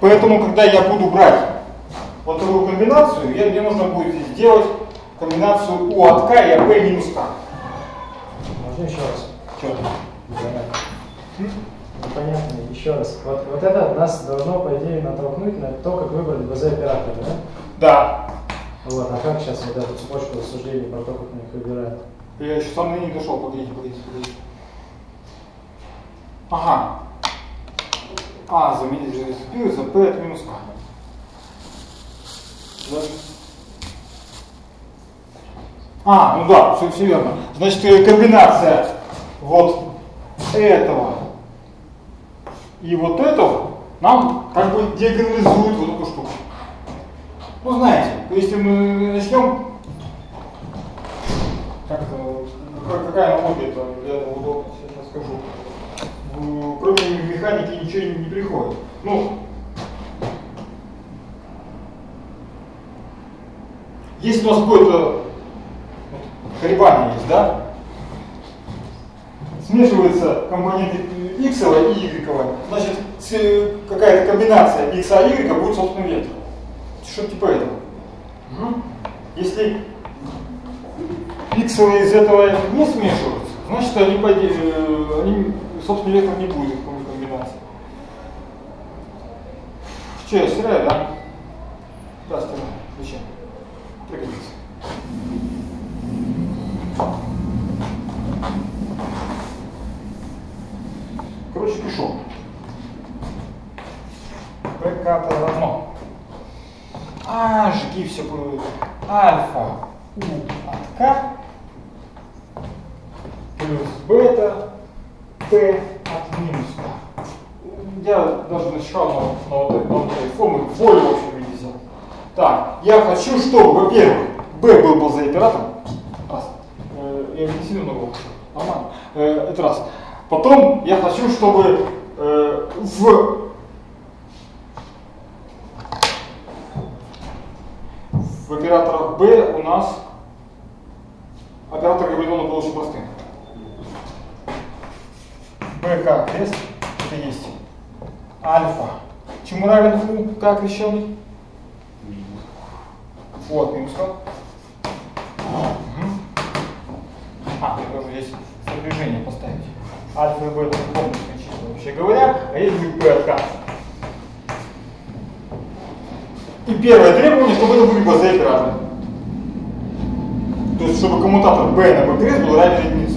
Поэтому, когда я буду брать вот такую комбинацию, я, мне нужно будет здесь сделать комбинацию U от K и P минус K. Можно еще раз? Что. Непонятно, еще раз. Вот, вот это нас должно, по идее, натолкнуть на то, как выбрать БЗ-оператора, да? Да. Вот, а как сейчас вот эту цепочку рассуждений про то, как мы их выбираем? Я еще сам не дошел, погодите, погодите, погодите. Ага. А, заменить зацепилось за P от минус K. Да? А, ну да, все, все верно. Значит, э, комбинация вот этого и вот этого нам как бы диагонализует вот эту штуку. Ну, знаете, если мы начнем как какая- аналогия это для этого Кроме механики ничего не приходит. Ну, если у нас какое-то вот, колебание есть, да, смешиваются компоненты x и y, значит, какая-то комбинация x и y будет собственным вектором. Что типа этого. Если пикселы из этого не смешиваются, значит они, э, они собственно вектор не будет в какой комбинации. Че, я стираю, да? Да, стираю. Зачем? Пригодится. Короче, пишу. БК равно. А, жги все будет. Альфа У от К плюс бета П от минус К. Я даже начал на, на вот этой, формуле волю в общем виде взял. Так, я хочу, чтобы, во-первых, B был был за оператором. Раз. Э, я не сильно много. Нормально. Э, это раз. Потом я хочу, чтобы э, в в операторах B у нас оператор Габриона был очень простым. БК крест, это есть альфа. Чему равен У, как крещеный? Вот, минус. А, я должен здесь сопряжение поставить. Альфа и бета помню, числа, вообще говоря, а есть будет. И первое требование, чтобы это были базы операторы. То есть, чтобы коммутатор B на B крест был равен единице.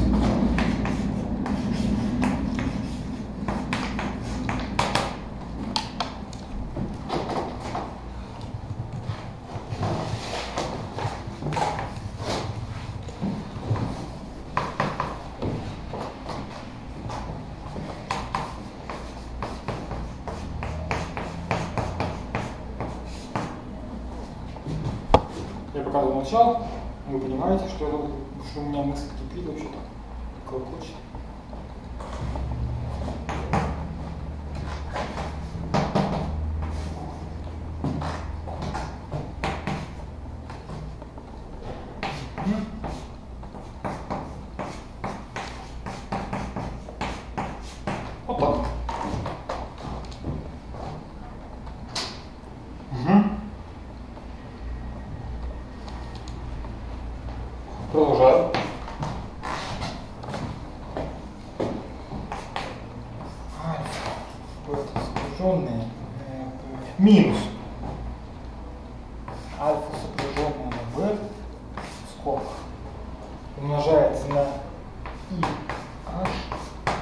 Я пока замолчал, вы понимаете, что, это, что у меня мысль кипит вообще так, колокочет. Мгм. Вот так. Мгм. Продолжаю. Альфа, бета, сопряженные, э, минус. Альфа сопряженная на бета, скобка, умножается на и h,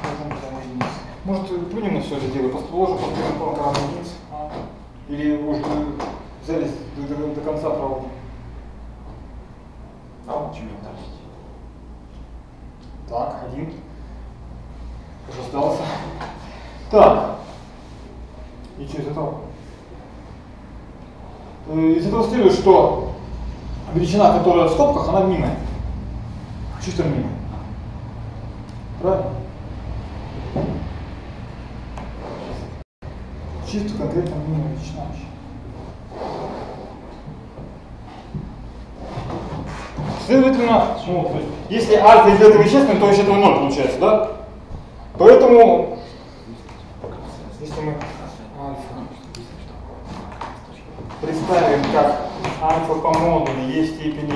можем на единицы. Может, плюнем на все это дело, просто положим просто по программу единиц, а? Или уже взялись до, до- до конца проводим. А вот чем так. Так, один. Уже сдался. Так. И что из этого? Э, Из этого следует, что величина, которая в скобках, она мнимая. Чисто мнимая. Правильно? Чисто конкретно мнимая величина вообще. Следовательно, ну, если альфа и бета вещественны, то из этого ноль получается, да? Поэтому, если мы альфа представим как альфа по есть степени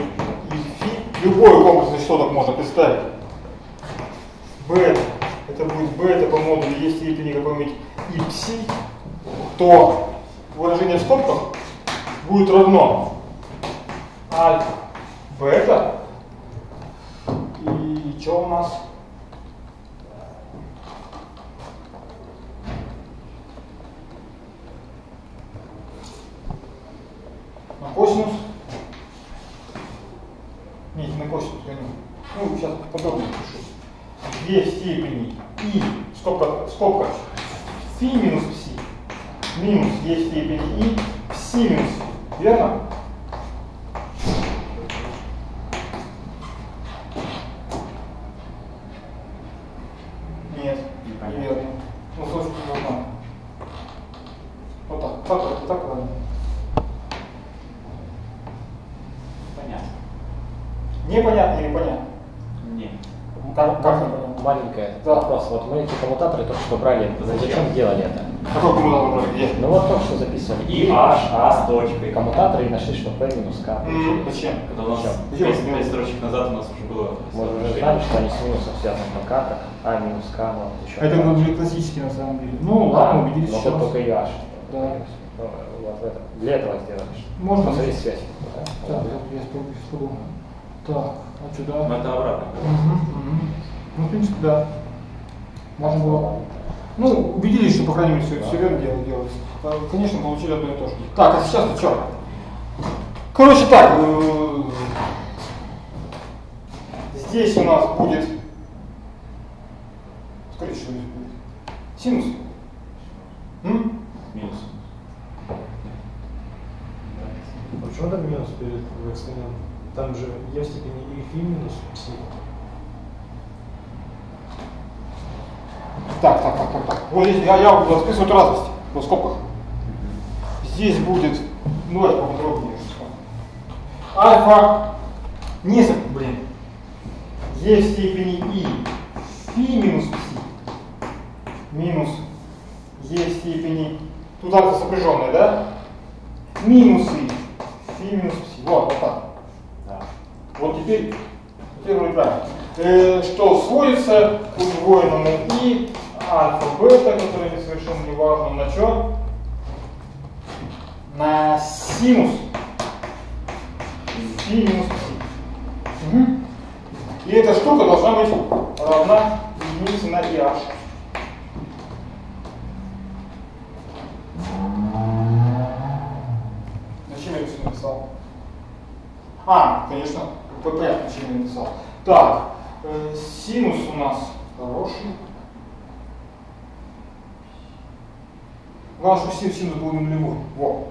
и фи, любой комплексный что можно представить. Бета, это будет бета по модулю есть степени какой-нибудь и пси, то выражение в скобках будет равно альфа бета. И что у нас? На косинус. Нет, не на косинус, гони. Ну, сейчас подробнее пишу. Две степени и, скобка, фи минус пси, минус е степени и, пси минус фи. Верно? Нет, Непонятно. неверно. Ну, слушай, не знаю. Вот так, так, так, так, ладно. Понятно. Непонятно или понятно? Не. Как, как непонятно? Маленький Да. вопрос. Вот мы эти коммутаторы только что брали. Зачем делали это? Какой коммутатор брали? Где? Ну вот только что записывали. И H, А с точкой. Коммутаторы и нашли, что P минус K. М, получилось. Зачем? Когда у нас Зачем? 5, 5 строчек назад у нас уже было Мы уже знали, что они с минусом связаны на K, как А минус ну вот еще. Это K. были классические на самом деле. Ну, Да, ладно, убедились но еще тут раз. только и H. Да. Ну, вот в этом. Для этого сделали. Можно. Посмотреть связь. Так, я спробую подумаю. Так, а сюда? Но это обратно. Мгм, мгм. Ну, в принципе, да. Можно было. Ну, убедились, что, по крайней мере, все, все верно дело делается. Э, Конечно, получили одно и то же. Так, а сейчас что? Короче, так. Здесь у нас будет... Скажите, что здесь будет? Синус. М? Минус. А Почему там минус перед экспериментом? Там же е в степени и фи минус пси. Так, так, так, так, так. Вот здесь я, я расписываю эту разность в скобках. Здесь будет, ну давайте поподробнее. Альфа не блин, е в степени и фи минус пси минус е в степени, тут альфа сопряженная, да? Минус и фи минус пси. Вот, вот так. Да. Вот теперь, теперь вроде правильно. Э, что сводится к удвоенному и альфа-бета, которое мне совершенно не важно, на что? На синус фи пси. Мгм. И эта штука должна быть равна единице на IH. Зачем я это все написал? А, конечно, п- понятно, зачем я написал. Так, э, синус у нас хороший. Главное, чтобы си- синус был нулевой. Во.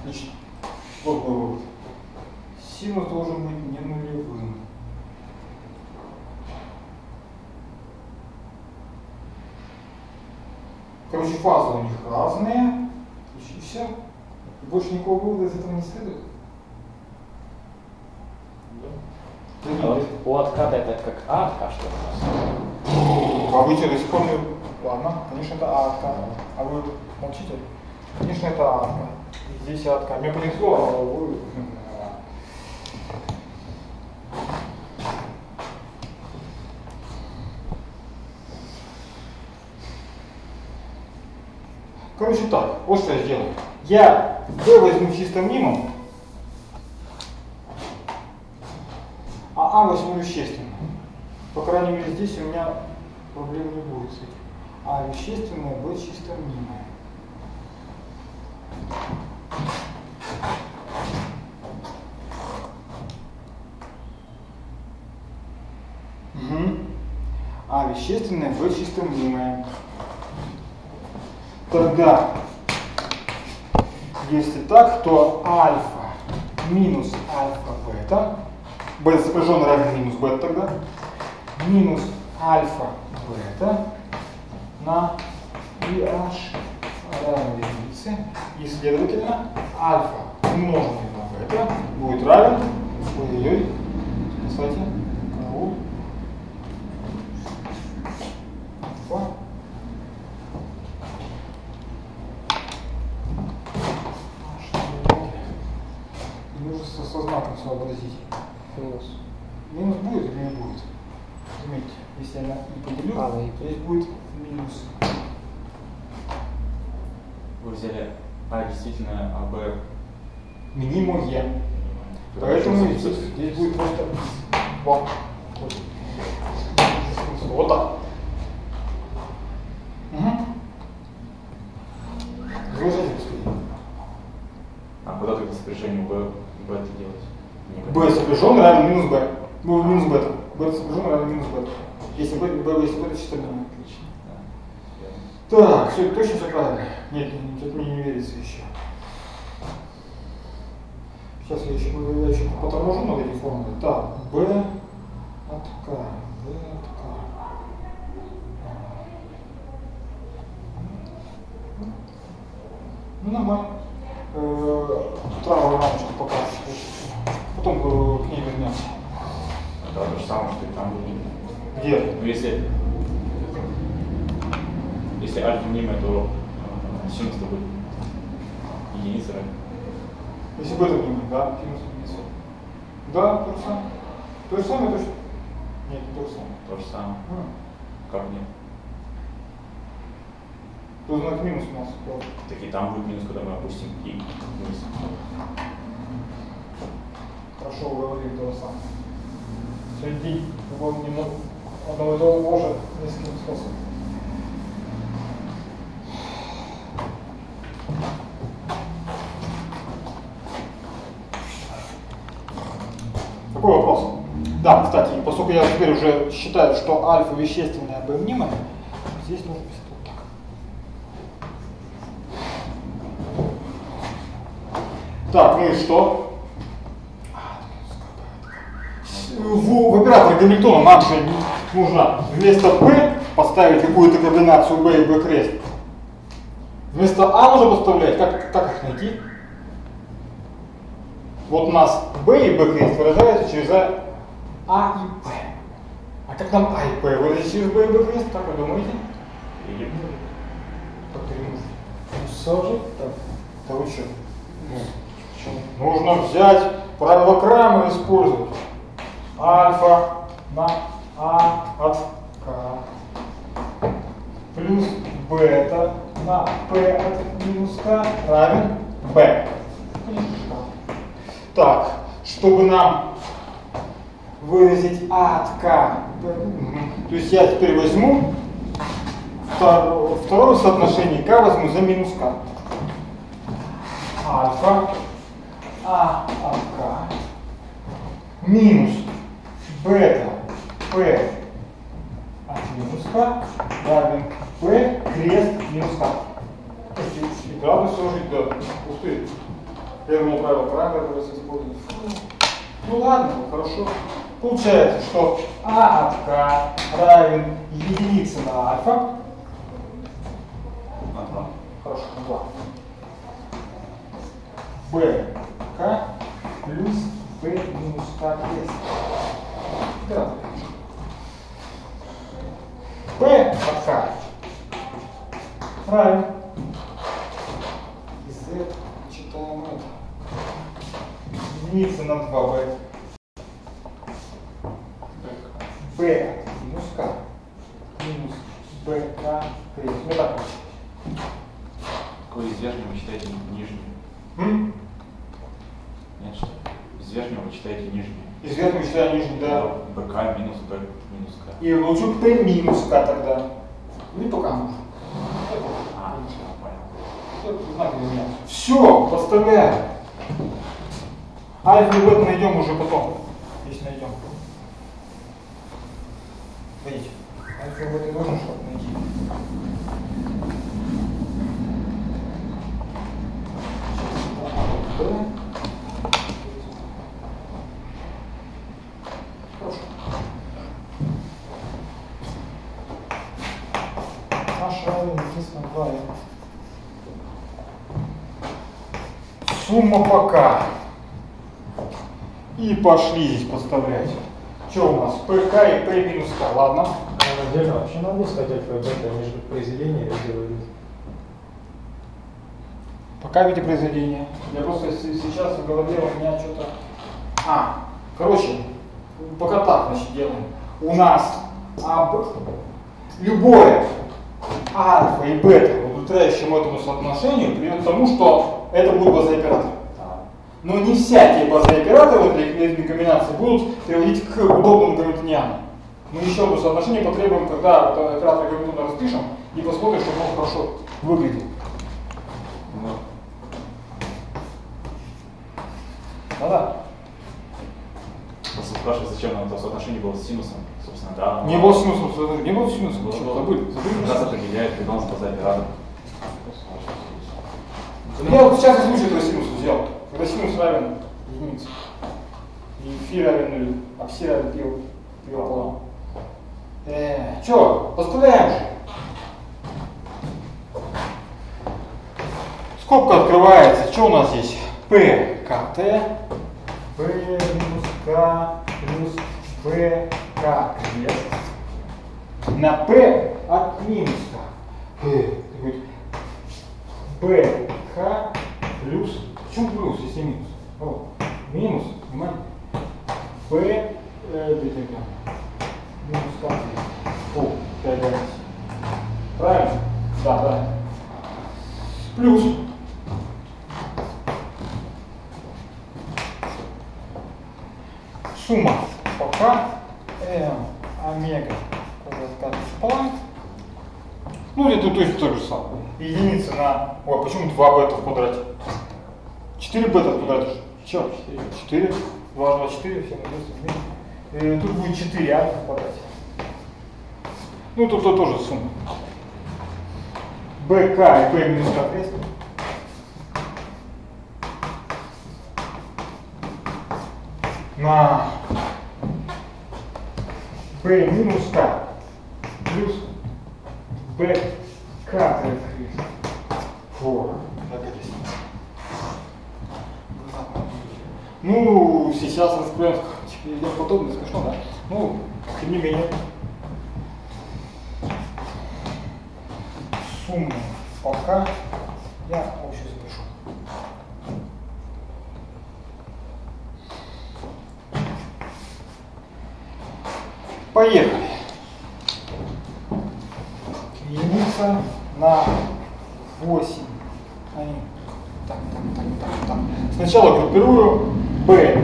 Отлично. Вот мой вывод. Синус должен быть не нулевым. Короче, фазы у них разные. И все. Больше никакого вывода из этого не следует. А вот у отката это как А откат, что у нас? А вы что, до сих пор не... Ладно, конечно, это А откат. А вы молчите? Конечно, это А откат. Здесь А откат. Мне понесло, а вы... Короче так, вот что я сделаю. Я B возьму чисто мимо, а А возьму вещественно. По крайней мере, здесь у меня проблем не будет с этим. А вещественное B чисто мнимое. А вещественное B чисто мнимое. Тогда, если так, то альфа минус альфа бета, бета сопряженный равен минус бета тогда, минус альфа бета на IH равен единице, и следовательно альфа умноженный на бета будет равен, ой-ой-ой, кстати, кого? Альфа Нужно со, со знаком сообразить. Минус. Минус будет или не будет? Заметьте, если я на и поделю, А, на и то здесь будет минус. Вы взяли А действительно, а Б Минимое. Поэтому здесь, здесь будет просто вот. Вот, вот так. Угу. А куда тогда сопряжение Б, Б это делать? B сопряжен равен минус b. Ну, минус бета. b сопряжен равен минус бета. Если b, b если бета чисто минус. Отлично. Так, все, точно все правильно. Нет, тут мне не верится еще. Сейчас я еще, я еще поторможу этой формулой. Так, b от k, b от k. Ну, нормально. Э, Траву рамочку пока. Потом э, к ней вернемся. Это то же самое, что и там. Где? Ну если, если альфа мнимая, то э, синус будет единица, да? Если бы это не да, синус единицы. Да, то же самое. То же самое, то же Нет, не то же самое. То же самое. М. Как нет? Тут знак минус у нас. Так и там будет минус, когда мы опустим и вниз. Хорошо уговорили того самого. Сегодня день его немного одного и того же нескольким способом. Какой вопрос? Да, кстати, поскольку я теперь уже считаю, что альфа вещественная, б мнимая, здесь нужно писать вот так. Так, ну и что? В, в операторе Гамильтона нам же нужно вместо B поставить какую-то комбинацию B и B крест. Вместо А нужно поставлять, как, как их найти? Вот у нас B и B крест выражаются через А, а и П. А как нам А и П выразить через B и B крест, как вы думаете? Или Как перемножить? Сложить так. Да вы что? Нужно взять правило Крамера и использовать. Альфа на А от К плюс бета на П от минус К равен Б. Так, чтобы нам выразить А мгм, то есть я теперь возьму втор- второе соотношение К возьму за минус К альфа А от К минус бета П от минус К равен П крест минус К. И правда сложить, да. Ух ты. Первое правило правильно было использовать. Фу. Ну ладно, хорошо. Получается, что А от К равен единице на альфа. 2. Хорошо, на 2. b k плюс b минус k крест. оператор. P от K. Правильно. И Z читаем это. Единица на 2B. B минус K. Минус BK крест. Ну так вот. Какой из верхнего вы читаете нижний? М? Нет, что? Из верхнего вы читаете нижний. Из верхнего числа нижний, да. БК минус Б минус К. И лучше P минус K тогда. Ну и пока можно. А, понял. Все, подставляем. Альфа и бета найдем уже потом, если найдем. Видите? Альфа и бета должен что-то найти. Хорошо. Наш равен единственно 2 Сумма пока. И пошли здесь подставлять. Что у нас? ПК и П минус К. Ладно. А Отдельно вообще надо искать альфа и бета, они же произведения делают. Пока в виде произведения. Я просто сейчас в голове у меня что-то... А, короче, пока так, значит, делаем. У нас об... любое альфа и бета, удовлетворяющему этому соотношению, приведет к тому, что это будет базовый оператор. Но не всякие базовые операторы вот для этой комбинации будут приводить к удобному гамильтониану. Мы еще одно соотношение потребуем, когда вот оператор Гамильтона распишем и посмотрим, чтобы он хорошо выглядел. Да-да. просто спрашивают, зачем нам это соотношение было с синусом. Собственно, да. Не было синусом, не было синусом, Было, было. забыли, забыли. Нас определяет, база оператор. Ну, Я вот сейчас случай этого синуса взял, когда синус равен единице. И фи равен нулю, а пси равен пи пи пополам. Э, чё, поставляем же. Скобка открывается, что у нас здесь? P, КТ, P минус К плюс P, К крест. На P от минус К. Э, будет БК плюс, почему плюс, если минус? Вот, минус, внимание, Б, э, минус К, фу, опять граница. Правильно? Да, правильно. Плюс. Сумма пока М омега квадрат пополам ну, это то есть то же самое. Единица на... Ой, почему 2 бета в квадрате? 4 бета квадрате. Че? 4. 4. 2, 2, 4, все на э, Тут будет 4 альфа в. Ну, тут то, тоже сумма. БК и Б минус К крест. На Б минус К плюс БК крест. Фу, Ну, сейчас раскроем, идем подобно, смешно, да? Ну, тем не менее. Сумма пока я общую запишу. Поехали. Единица на 8. Они- Так, так, так, так, так. Сначала группирую B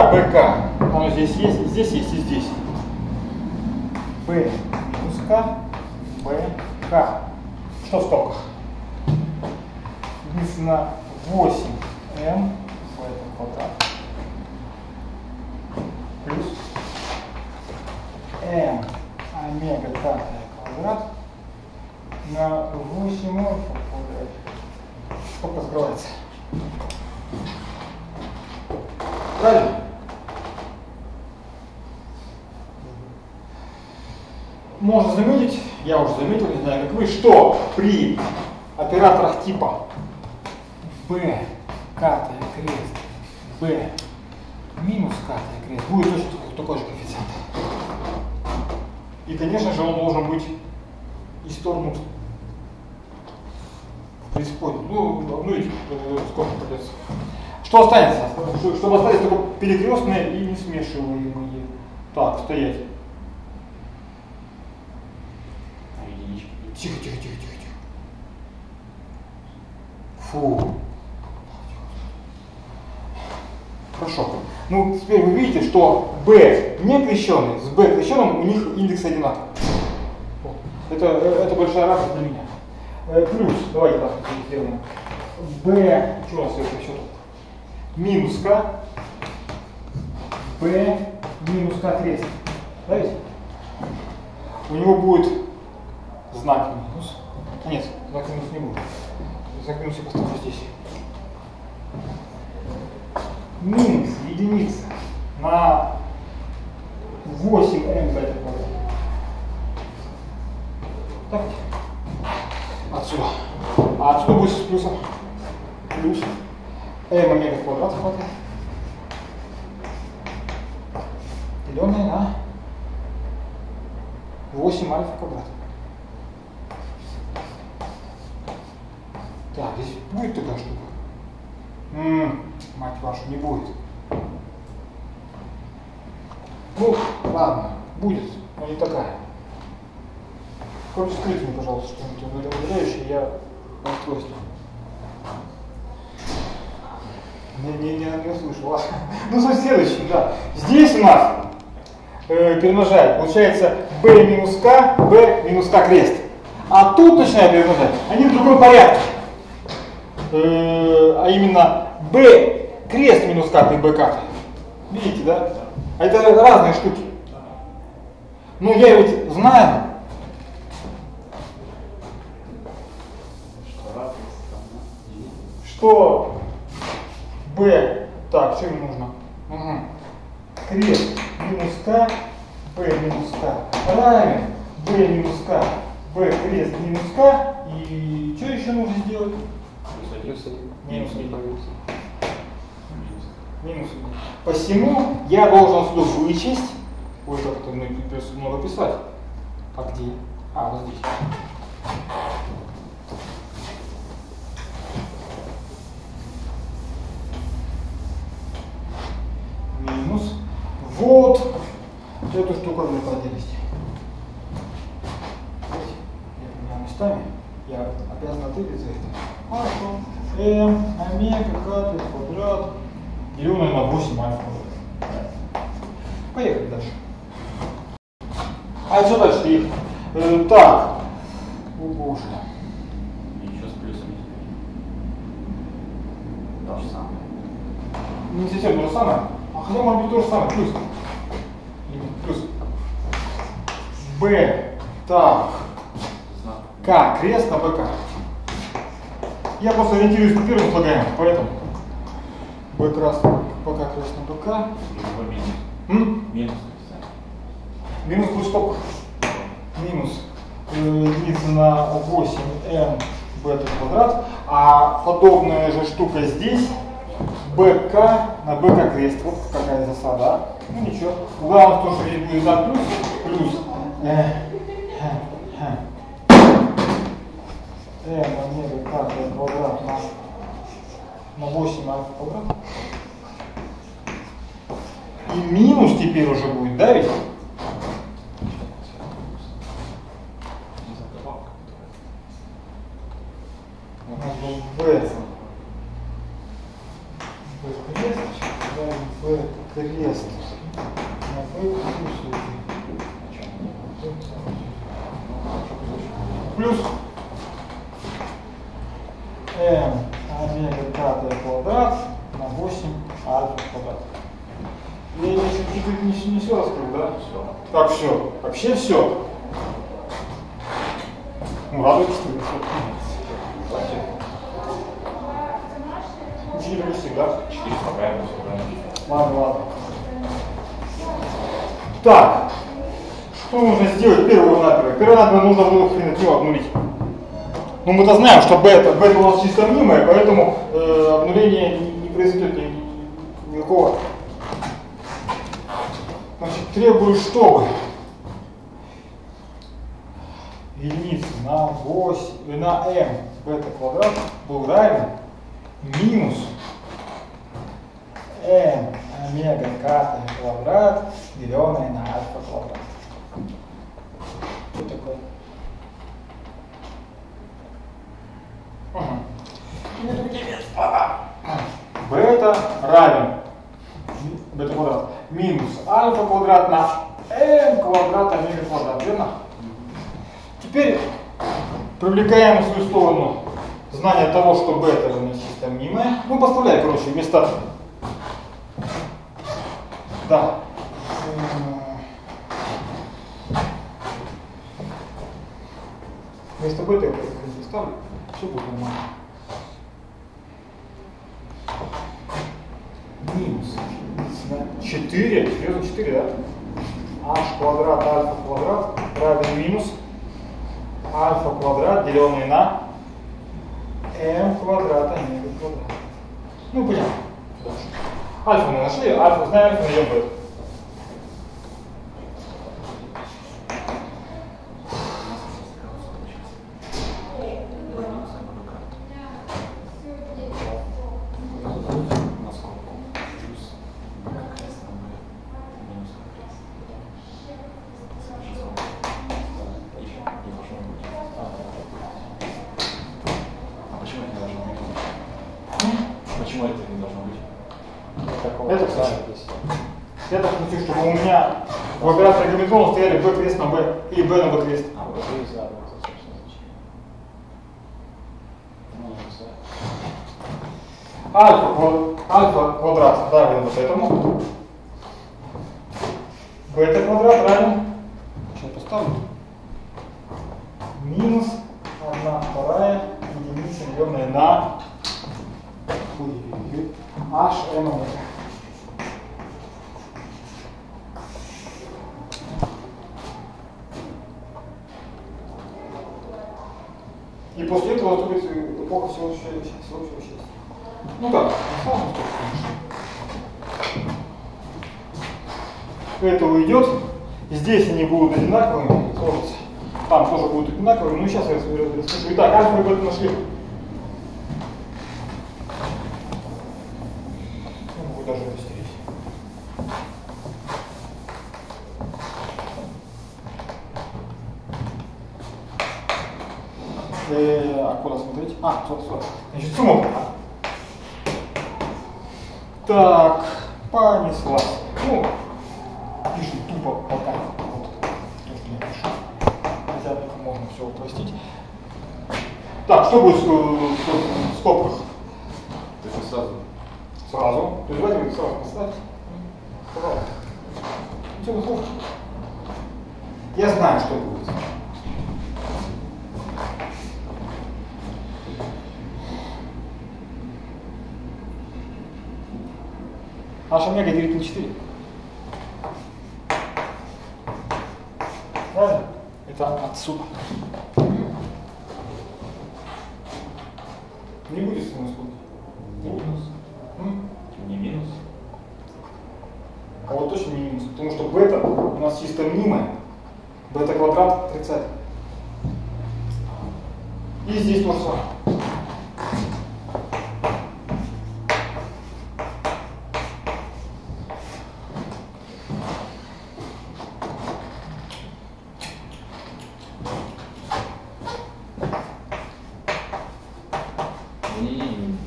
К, БК. Оно здесь есть, здесь есть, и здесь. B минус К, БК. Что в скобках? Единица на 8 М в этом квадрат. Плюс М омега пятая квадрат на 8 альфа в квадрате. Сколько скрывается? Правильно? Можно заметить, я уже заметил, не знаю, как вы, что при операторах типа B, катая крест, B, минус катая крест, будет точно такой же коэффициент. И, конечно же, он должен быть исторгнут в преисподнюю. Ну, обнулить э, сколько придется. Что останется? Чтобы остались только перекрестные и не смешиваемые. Так, стоять. А единички. Тихо, тихо, тихо, тихо, тихо. Фу. Хорошо. Ну, теперь вы видите, что B не крещенный с B крещенным у них индекс одинаковый. Вот. Это, это большая радость для меня. Э, Плюс, давайте так сделаем. B, что у нас следующий счет? Минус К. B минус К крест. Да? У него будет знак минус. А нет, знак минус не будет. Знак минус я поставлю здесь. Минус единица на 8m бета квадрат. Так. Отсюда. А отсюда будет с плюсом. Плюс m омега квадрат хватает. Деленное на 8 альфа квадрат. Так, здесь будет такая штука? М, мать вашу, не будет. Ну, ладно, будет, но не такая. Короче, скрыть мне, пожалуйста, что-нибудь удовлетворяющее, я устройство. Не, не, не, не услышал. ладно. Ну, суть следующий, да. Здесь у нас э, перемножает, получается b минус k, b минус k крест. А тут начинает перемножать, они в другом порядке. Э, а именно b крест минус k и b k. Видите, да? А это разные штуки. Но я ведь знаю, Что b, так, что им нужно? Угу. Крест минус k, b минус k равен b минус k, b крест минус k, и что еще нужно сделать? Плюс один. Плюс один. Минус один. Минус. Минус один. Посему я должен сюда вычесть, ой, как это придется много писать. А где? А, вот здесь. Минус. Вот эту штуковину по отдельности. Видите? Я поменял местами. Я обязан ответить за это. Хорошо. m омега k квадрат деленное на 8 альфа. Поехали дальше. А что дальше? Их? Э, так. О боже. Ничего с теперь. То же самое. Не совсем то же самое. А хотя может быть то же самое. Плюс. Плюс. B. Так. К. Крест на БК. Я просто ориентируюсь по первому слагаемому, поэтому B красный, пока крест на БК. Минус. Минус. Минус сколько? Минус э, единица на 8m бета квадрат. А подобная же штука здесь. bk на bk крест. Вот какая засада. а. Ну ничего. Главное то, что здесь будет за плюс. Плюс. э, х, х. M омега k квадрат на, на 8 альфа квадрат. И минус теперь уже будет, да ведь? Крест. На В плюс Плюс m омега пятая квадрат на 8 альфа квадрат. Я еще чуть-чуть не, не все раскрыл, да? Все. Так, все. Вообще все. Ну, радуйтесь, что ли? Учили вы всегда. Четыре поправим, все правильно. Ладно, ладно. Так, что нужно сделать первого-наперво? Первого-наперво нужно было хренотню обнулить. Ну мы-то знаем, что бета, бета у нас чисто мнимая, поэтому э, обнуление не, не произойдет ни- ни- никакого. Значит, требую, чтобы на 8, на m бета квадрат был равен минус m омега k квадрат, деленное на альфа квадрат. Что такое? Бета равен бета квадрат минус альфа квадрат на m квадрат омега квадрат, верно? Теперь привлекаем в свою сторону знание того, что бета равно чисто мнимое. Ну, поставляй, короче, вместо... Да. Вместо бета я просто ставлю, все будет нормально. Минус 4, серьезно 4, да? h квадрат альфа квадрат равен минус альфа квадрат, деленный на m квадрат омега квадрат. Ну, понятно. Альфа мы нашли, альфа знаем, найдем бета. H омега делить на 4. Правильно? Это отсюда. Не будет с ним сколько. не минус. М? Не минус. А вот точно не минус, потому что бета у нас чисто мнимая. Бета квадрат отрицательный. И здесь то же самое. Не, не, не,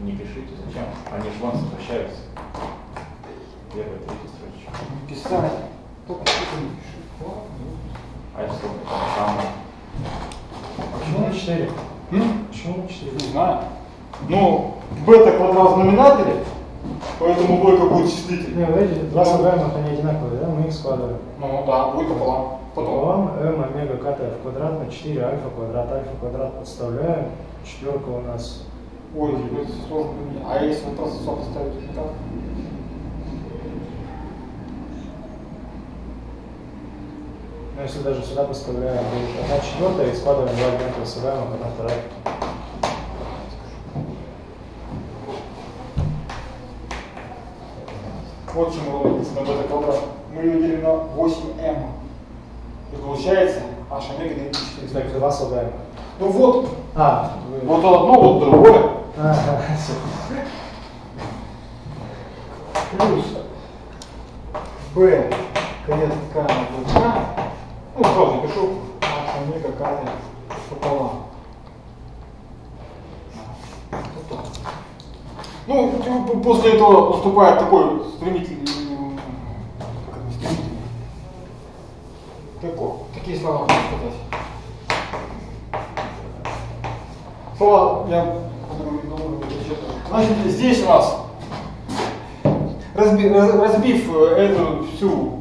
не пишите, зачем? Они же вон сокращаются. Первая, третья строчка. Писать. Только что не пиши. Ладно. А это сколько там? Там Почему на 4? М? Почему на 4? Не знаю. Ну, бета квадрат в знаменателе, поэтому двойка будет числитель. Не, вот эти два слагаемых, они одинаковые, да? Мы их складываем. Ну да, будет пополам. Потом. Пополам m омега k в квадрат на 4 альфа квадрат, альфа квадрат подставляем. Четверка у нас. Ой, это сложно. А если вот просто сопоставить, не так? Но если даже сюда подставляем, будет одна четвертая и складываем два одинаковых слагаемых, одна вторая. Вот чему ровно на бета квадрат. Мы ее делим на 8m. И получается H омега идентичны. Так, два слагаемых. Ну вот, А, вот одно, вот другое. А, всё. Плюс B крест К на БК. Ну, сразу пишу H омега К пополам. Ну, п- после этого наступает такой стремительный, как это, стремительный. Такой, такие слова можно сказать. Слова я. Значит, здесь у нас, разби- раз- разбив э, эту всю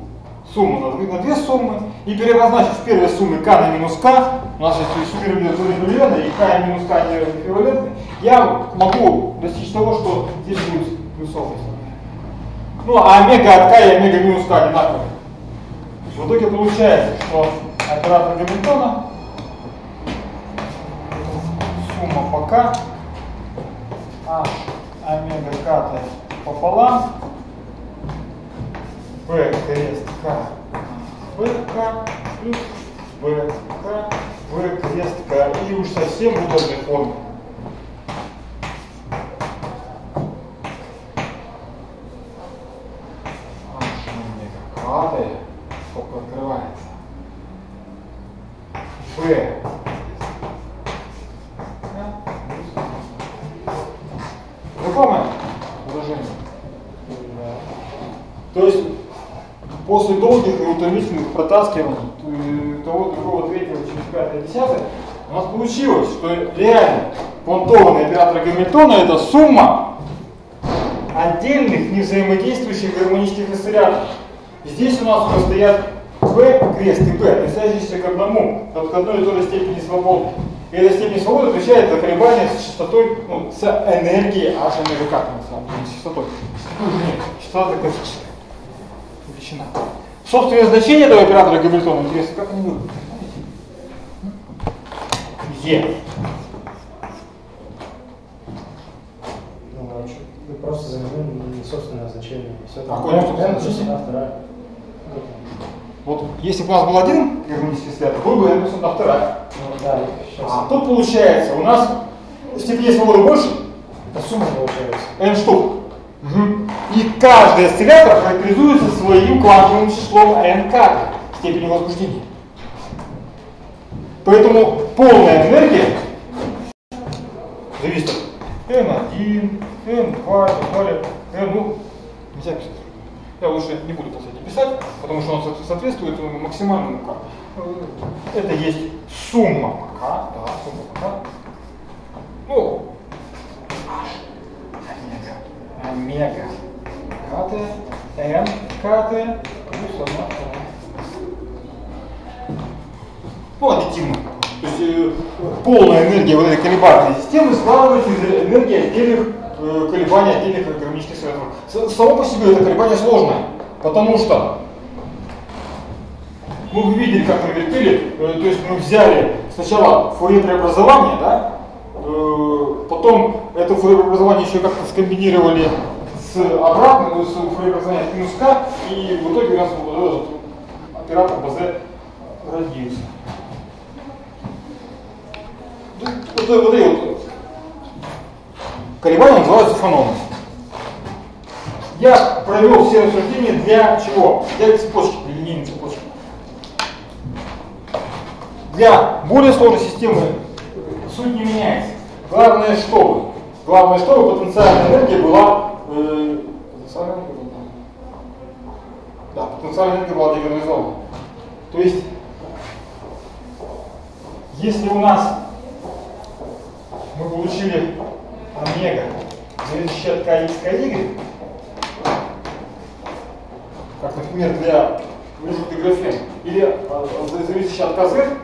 сумму на, две суммы и переобозначив в первой сумме k на минус k, у нас суммирование тоже нулевые, и k минус k не эквивалентны, я могу достичь того, что здесь будет плюсовая сумма. Ну, а омега от k и омега минус k одинаковые. То есть в итоге получается, что оператор Гамильтона сумма по k h омега k пополам. B крест k vk плюс vk v крест k. И уж совсем в удобной форме. H омега k сколько открывается. v Знакомое выражение? То есть после и утомительных протаскиваний э, того, другого, третьего, через пятое, десятое, у нас получилось, что реально понтованный оператор Гамильтона это сумма отдельных невзаимодействующих гармонических осцилляторов. Здесь у нас уже стоят V, крест и P, относящиеся к одному, к одной и той же степени свободы. И эта степень свободы отвечает за колебания с частотой, ну, с энергией H омега К, на самом деле, с частотой. Частота такая величина. Собственное значение этого оператора Гамильтона, интересно, как они выглядят? Е. Ну, а? Вы просто заменили не собственное значение. Все А какое собственное N плюс значение? вторая. Вот если бы у нас был один гармонический связок, был бы n плюс одна вторая. Ну да, сейчас. А тут получается, у нас степени свободы больше, Это сумма получается. n штук. И каждый осциллятор характеризуется своим квантовым числом n как степени возбуждения. Поэтому полная энергия зависит от n1, n2 и так далее. N, ну, нельзя писать. Я лучше не буду последний писать, потому что он со- соответствует максимальному k. Это есть сумма k, да, сумма k. Ну, омега, омега, КТ, М, КТ, плюс одна вторая. Ну, объективно. То есть э, полная энергия вот этой колебательной системы складывается из энергии отдельных э, колебаний отдельных гармонических. С- Само по себе это колебание сложное, потому что мы видели, как мы вертели, э, то есть мы взяли сначала фурье преобразование, да, потом это фурье преобразование еще как-то скомбинировали с обратным, ну, с с минус k, и в итоге у нас вот этот оператор БЗ родился. Ну, Вот, вот, вот вот колебания называются фономы. Я провел все рассуждения для чего? Для цепочки, для линейной цепочки. Для более сложной системы суть не меняется. Главное, чтобы, главное, чтобы потенциальная энергия была, э, потенциальная энергия была, да, потенциальная энергия была дегарнизована. То есть, если у нас мы получили омега, зависящий от kx, ky, как, например, для вышки графен, или а, зависящий от kz,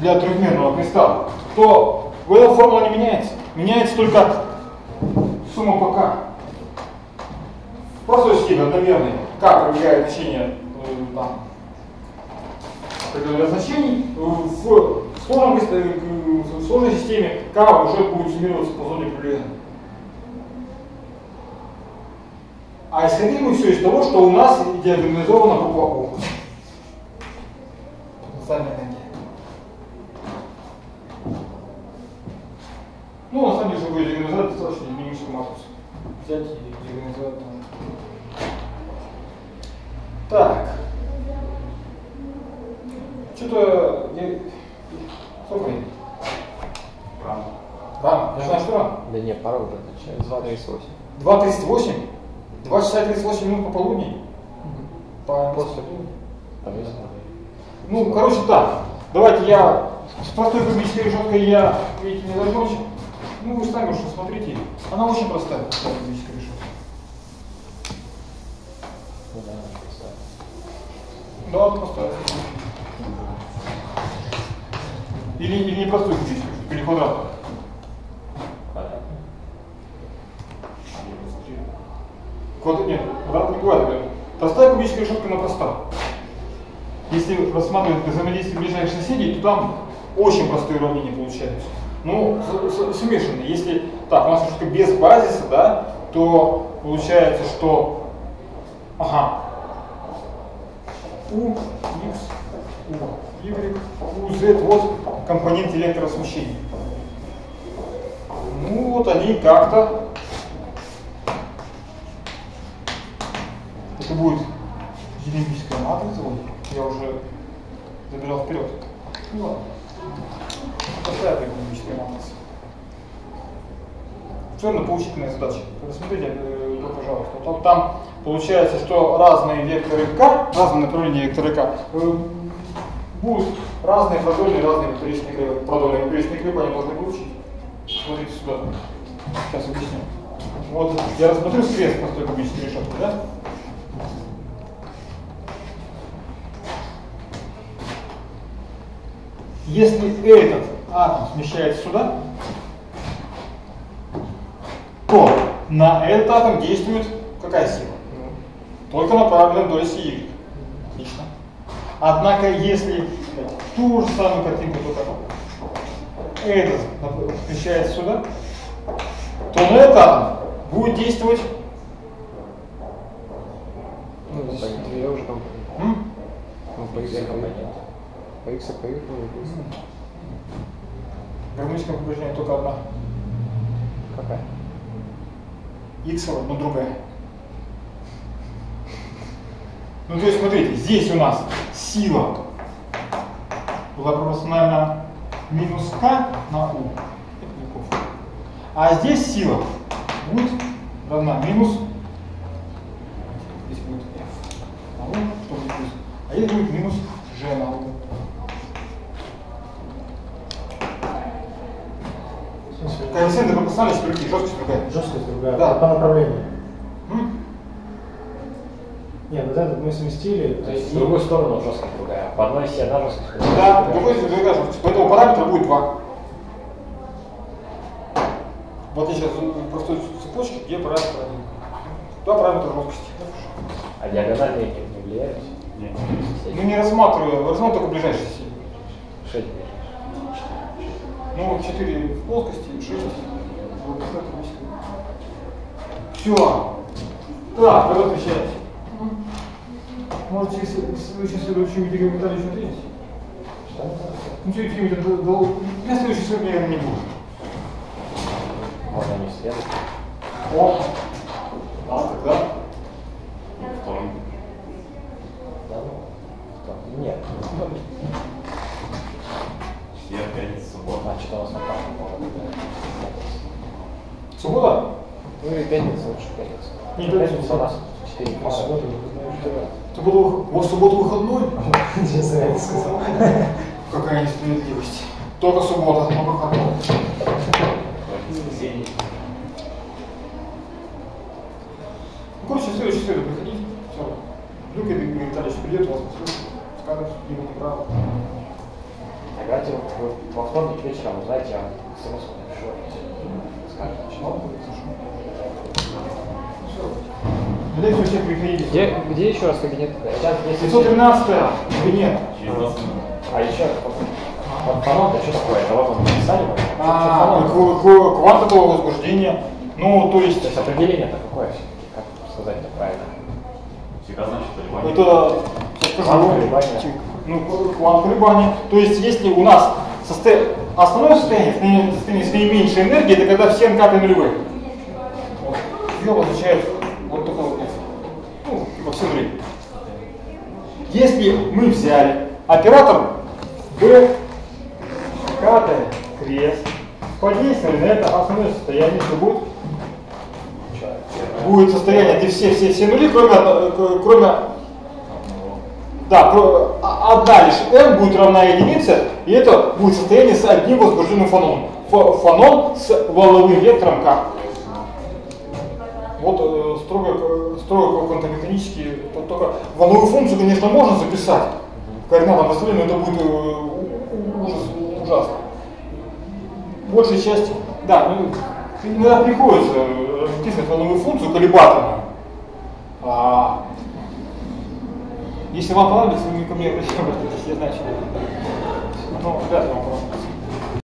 для трехмерного кристалла, то эта формула не меняется. Меняется только сумма по k. Простой схеме одномерной k проявляет значение э, там, определенных значений, в сложном кристалле, в сложной системе k уже будет суммироваться по зоне Брюлена. А исходили мы все из того, что у нас диагонизована буква О. Ну, на самом деле, если вы организовать, достаточно единичную матрицу. Взять и организовать там. Так. Что-то... Сколько времени? Рано. Рано? знаю, что рано? Да нет, пора уже начать. 2.38. 2.38? 2 часа 38 минут пополудни? Угу. По... После. По ну, короче, так. Давайте я с простой кубической решеткой я, видите, не закончу. Ну, вы сами уж смотрите. Она очень простая, простая решетка. Да, простая. Или, или не простой кубической решеткой, или. Понятно. Квадрат, нет, квадрат не бывает. Простая кубическая решетка, она проста. Если рассматривать взаимодействие ближайших соседей, то там очень простые уравнения получаются. Ну, с- с- смешанные. Если так, у нас решетка без базиса, да, то получается, что ага, U, X, U, Y, U, Z, вот компоненты электросмещения. Ну вот они как-то Это будет динамическая матрица, вот, я уже забежал вперед. Ну ладно. Такая матрица. Все равно поучительная задача. Посмотрите, э, пожалуйста. Вот там получается, что разные векторы k, разные направления вектора k, э, будут разные продольные, разные векторичные кривы. Продольные векторичные кривы они должны получить. Смотрите сюда. Сейчас объясню. Вот я рассмотрю срез простой кубической решетки, да? Если этот атом смещается сюда, то на этот атом действует какая сила? Только направленная вдоль оси Y. Отлично. Однако, если ту же самую картинку, только этот смещается сюда, то на этот атом будет действовать Ну, здесь две уже компоненты. м, Ну, по X, по X, по Y, ну, плюс. Гармоническое упражнение только одна. Какая? X, но другая. Ну, то есть, смотрите, здесь у нас сила была пропорциональна минус k на u. А здесь сила будет равна минус здесь будет f на u, что будет плюс. А здесь будет минус g на u. В смысле, Коэффициенты пропорциональности другие, жесткость другая. жесткость другая, Да. по направлению. М? Нет, вот этот мы сместили, То есть в другую сторону жесткость другая. По одной оси одна жесткость. по другой Да, другая. другой другая жесткость. Поэтому параметра будет 2. Вот я сейчас простой цепочки, где параметр один. Два параметра жесткости. А диагональные не, не влияют? Нет. Ну не рассматриваю, рассматриваю только ближайшие соседи. Шесть. Ну, 4 в плоскости, 6 в Все. Так, вы отвечаете. Можете, вы сейчас следующую комментарий еще ответить? Ну, что, дол- я следующий сегодня, не буду. Можно не следовать. О, а тогда? Втором. Да, ну, что? Нет. Четверг, пятница, суббота. А, что у нас на папу было? Суббота? Ну и пятница, лучше пятница. Не, пятница у нас 4 А субботу, вы знаете, Суббота, у вас суббота выходной? Я зря это сказал. Какая несправедливость. Только суббота, но выходной. Ну, короче, в следующую среду приходите. Все. Вдруг Игорь Витальевич придет, вас послушает, скажет, ему неправда. Давайте во вторник вечером узнаете, я смс напишу. Скажете. Ну, хорошо. Все. На лекцию все приходите. Где, где еще раз кабинет? Сейчас, если... 513 кабинет. Через 20 минут. А еще фонон, это что такое? Это вот он написали? А, фонон? к- к- квантового возбуждения. Ну, то есть, То есть определение-то какое? Как сказать-то правильно? Всегда значит колебание. это, я скажу, Квант колебания. ну, квант колебания. То есть, если у нас состо- основное состояние, состояние, с наименьшей энергией, это когда все НК нулевые. Вот. Q означает вот такой вот, ну, во все время. Если мы взяли оператор B, катая крест, подействовали на это основное состояние, что будет? Будет состояние, где все, все, все нули, кроме, одно- кроме да, а- одна лишь m будет равна единице, и это будет состояние с одним возбужденным фононом. Фо- Фонон с волновым вектором k. Вот э, строго, строго квантомеханически, то- только волновую функцию, конечно, можно записать в координатном построении, но это будет э, ужас- ужасно. Большая часть, да, ну, иногда приходится э, записывать волновую функцию колебательную. Если вам понадобится, вы ко мне обращайтесь, я знаю, что. Ну, вряд ли вам понадобится.